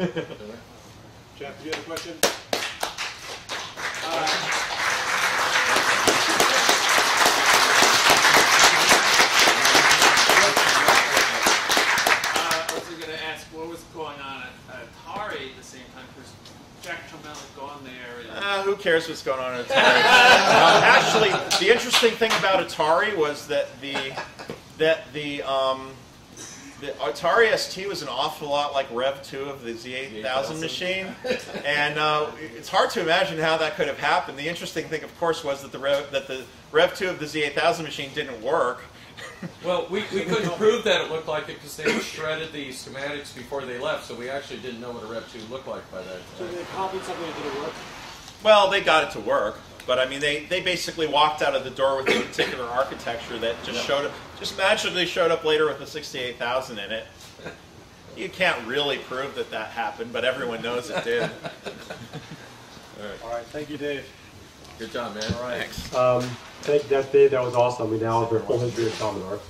Jeff, do you have a question? Uh, I was going to ask what was going on at Atari at the same time because Jack Tramiel had gone there. Uh, who cares what's going on at Atari? Um, actually, the interesting thing about Atari was that the that the um, the Atari ST was an awful lot like Rev 2 of the Z8000 machine, and uh, it's hard to imagine how that could have happened. The interesting thing, of course, was that the Rev, that the Rev 2 of the Z8000 machine didn't work. Well, we, we couldn't prove that it looked like it because they shredded the schematics before they left, so we actually didn't know what a Rev 2 looked like by that time. So time. they copied something that didn't work? Well, they got it to work, but I mean, they, they basically walked out of the door with a particular architecture that just showed up, just magically showed up later with the 68000 in it. You can't really prove that that happened, but everyone knows it did. All right. All right. thank you, Dave. Good job, man. Thanks. Um, thank, that, Dave, that was awesome. We now have the full history of Commodore.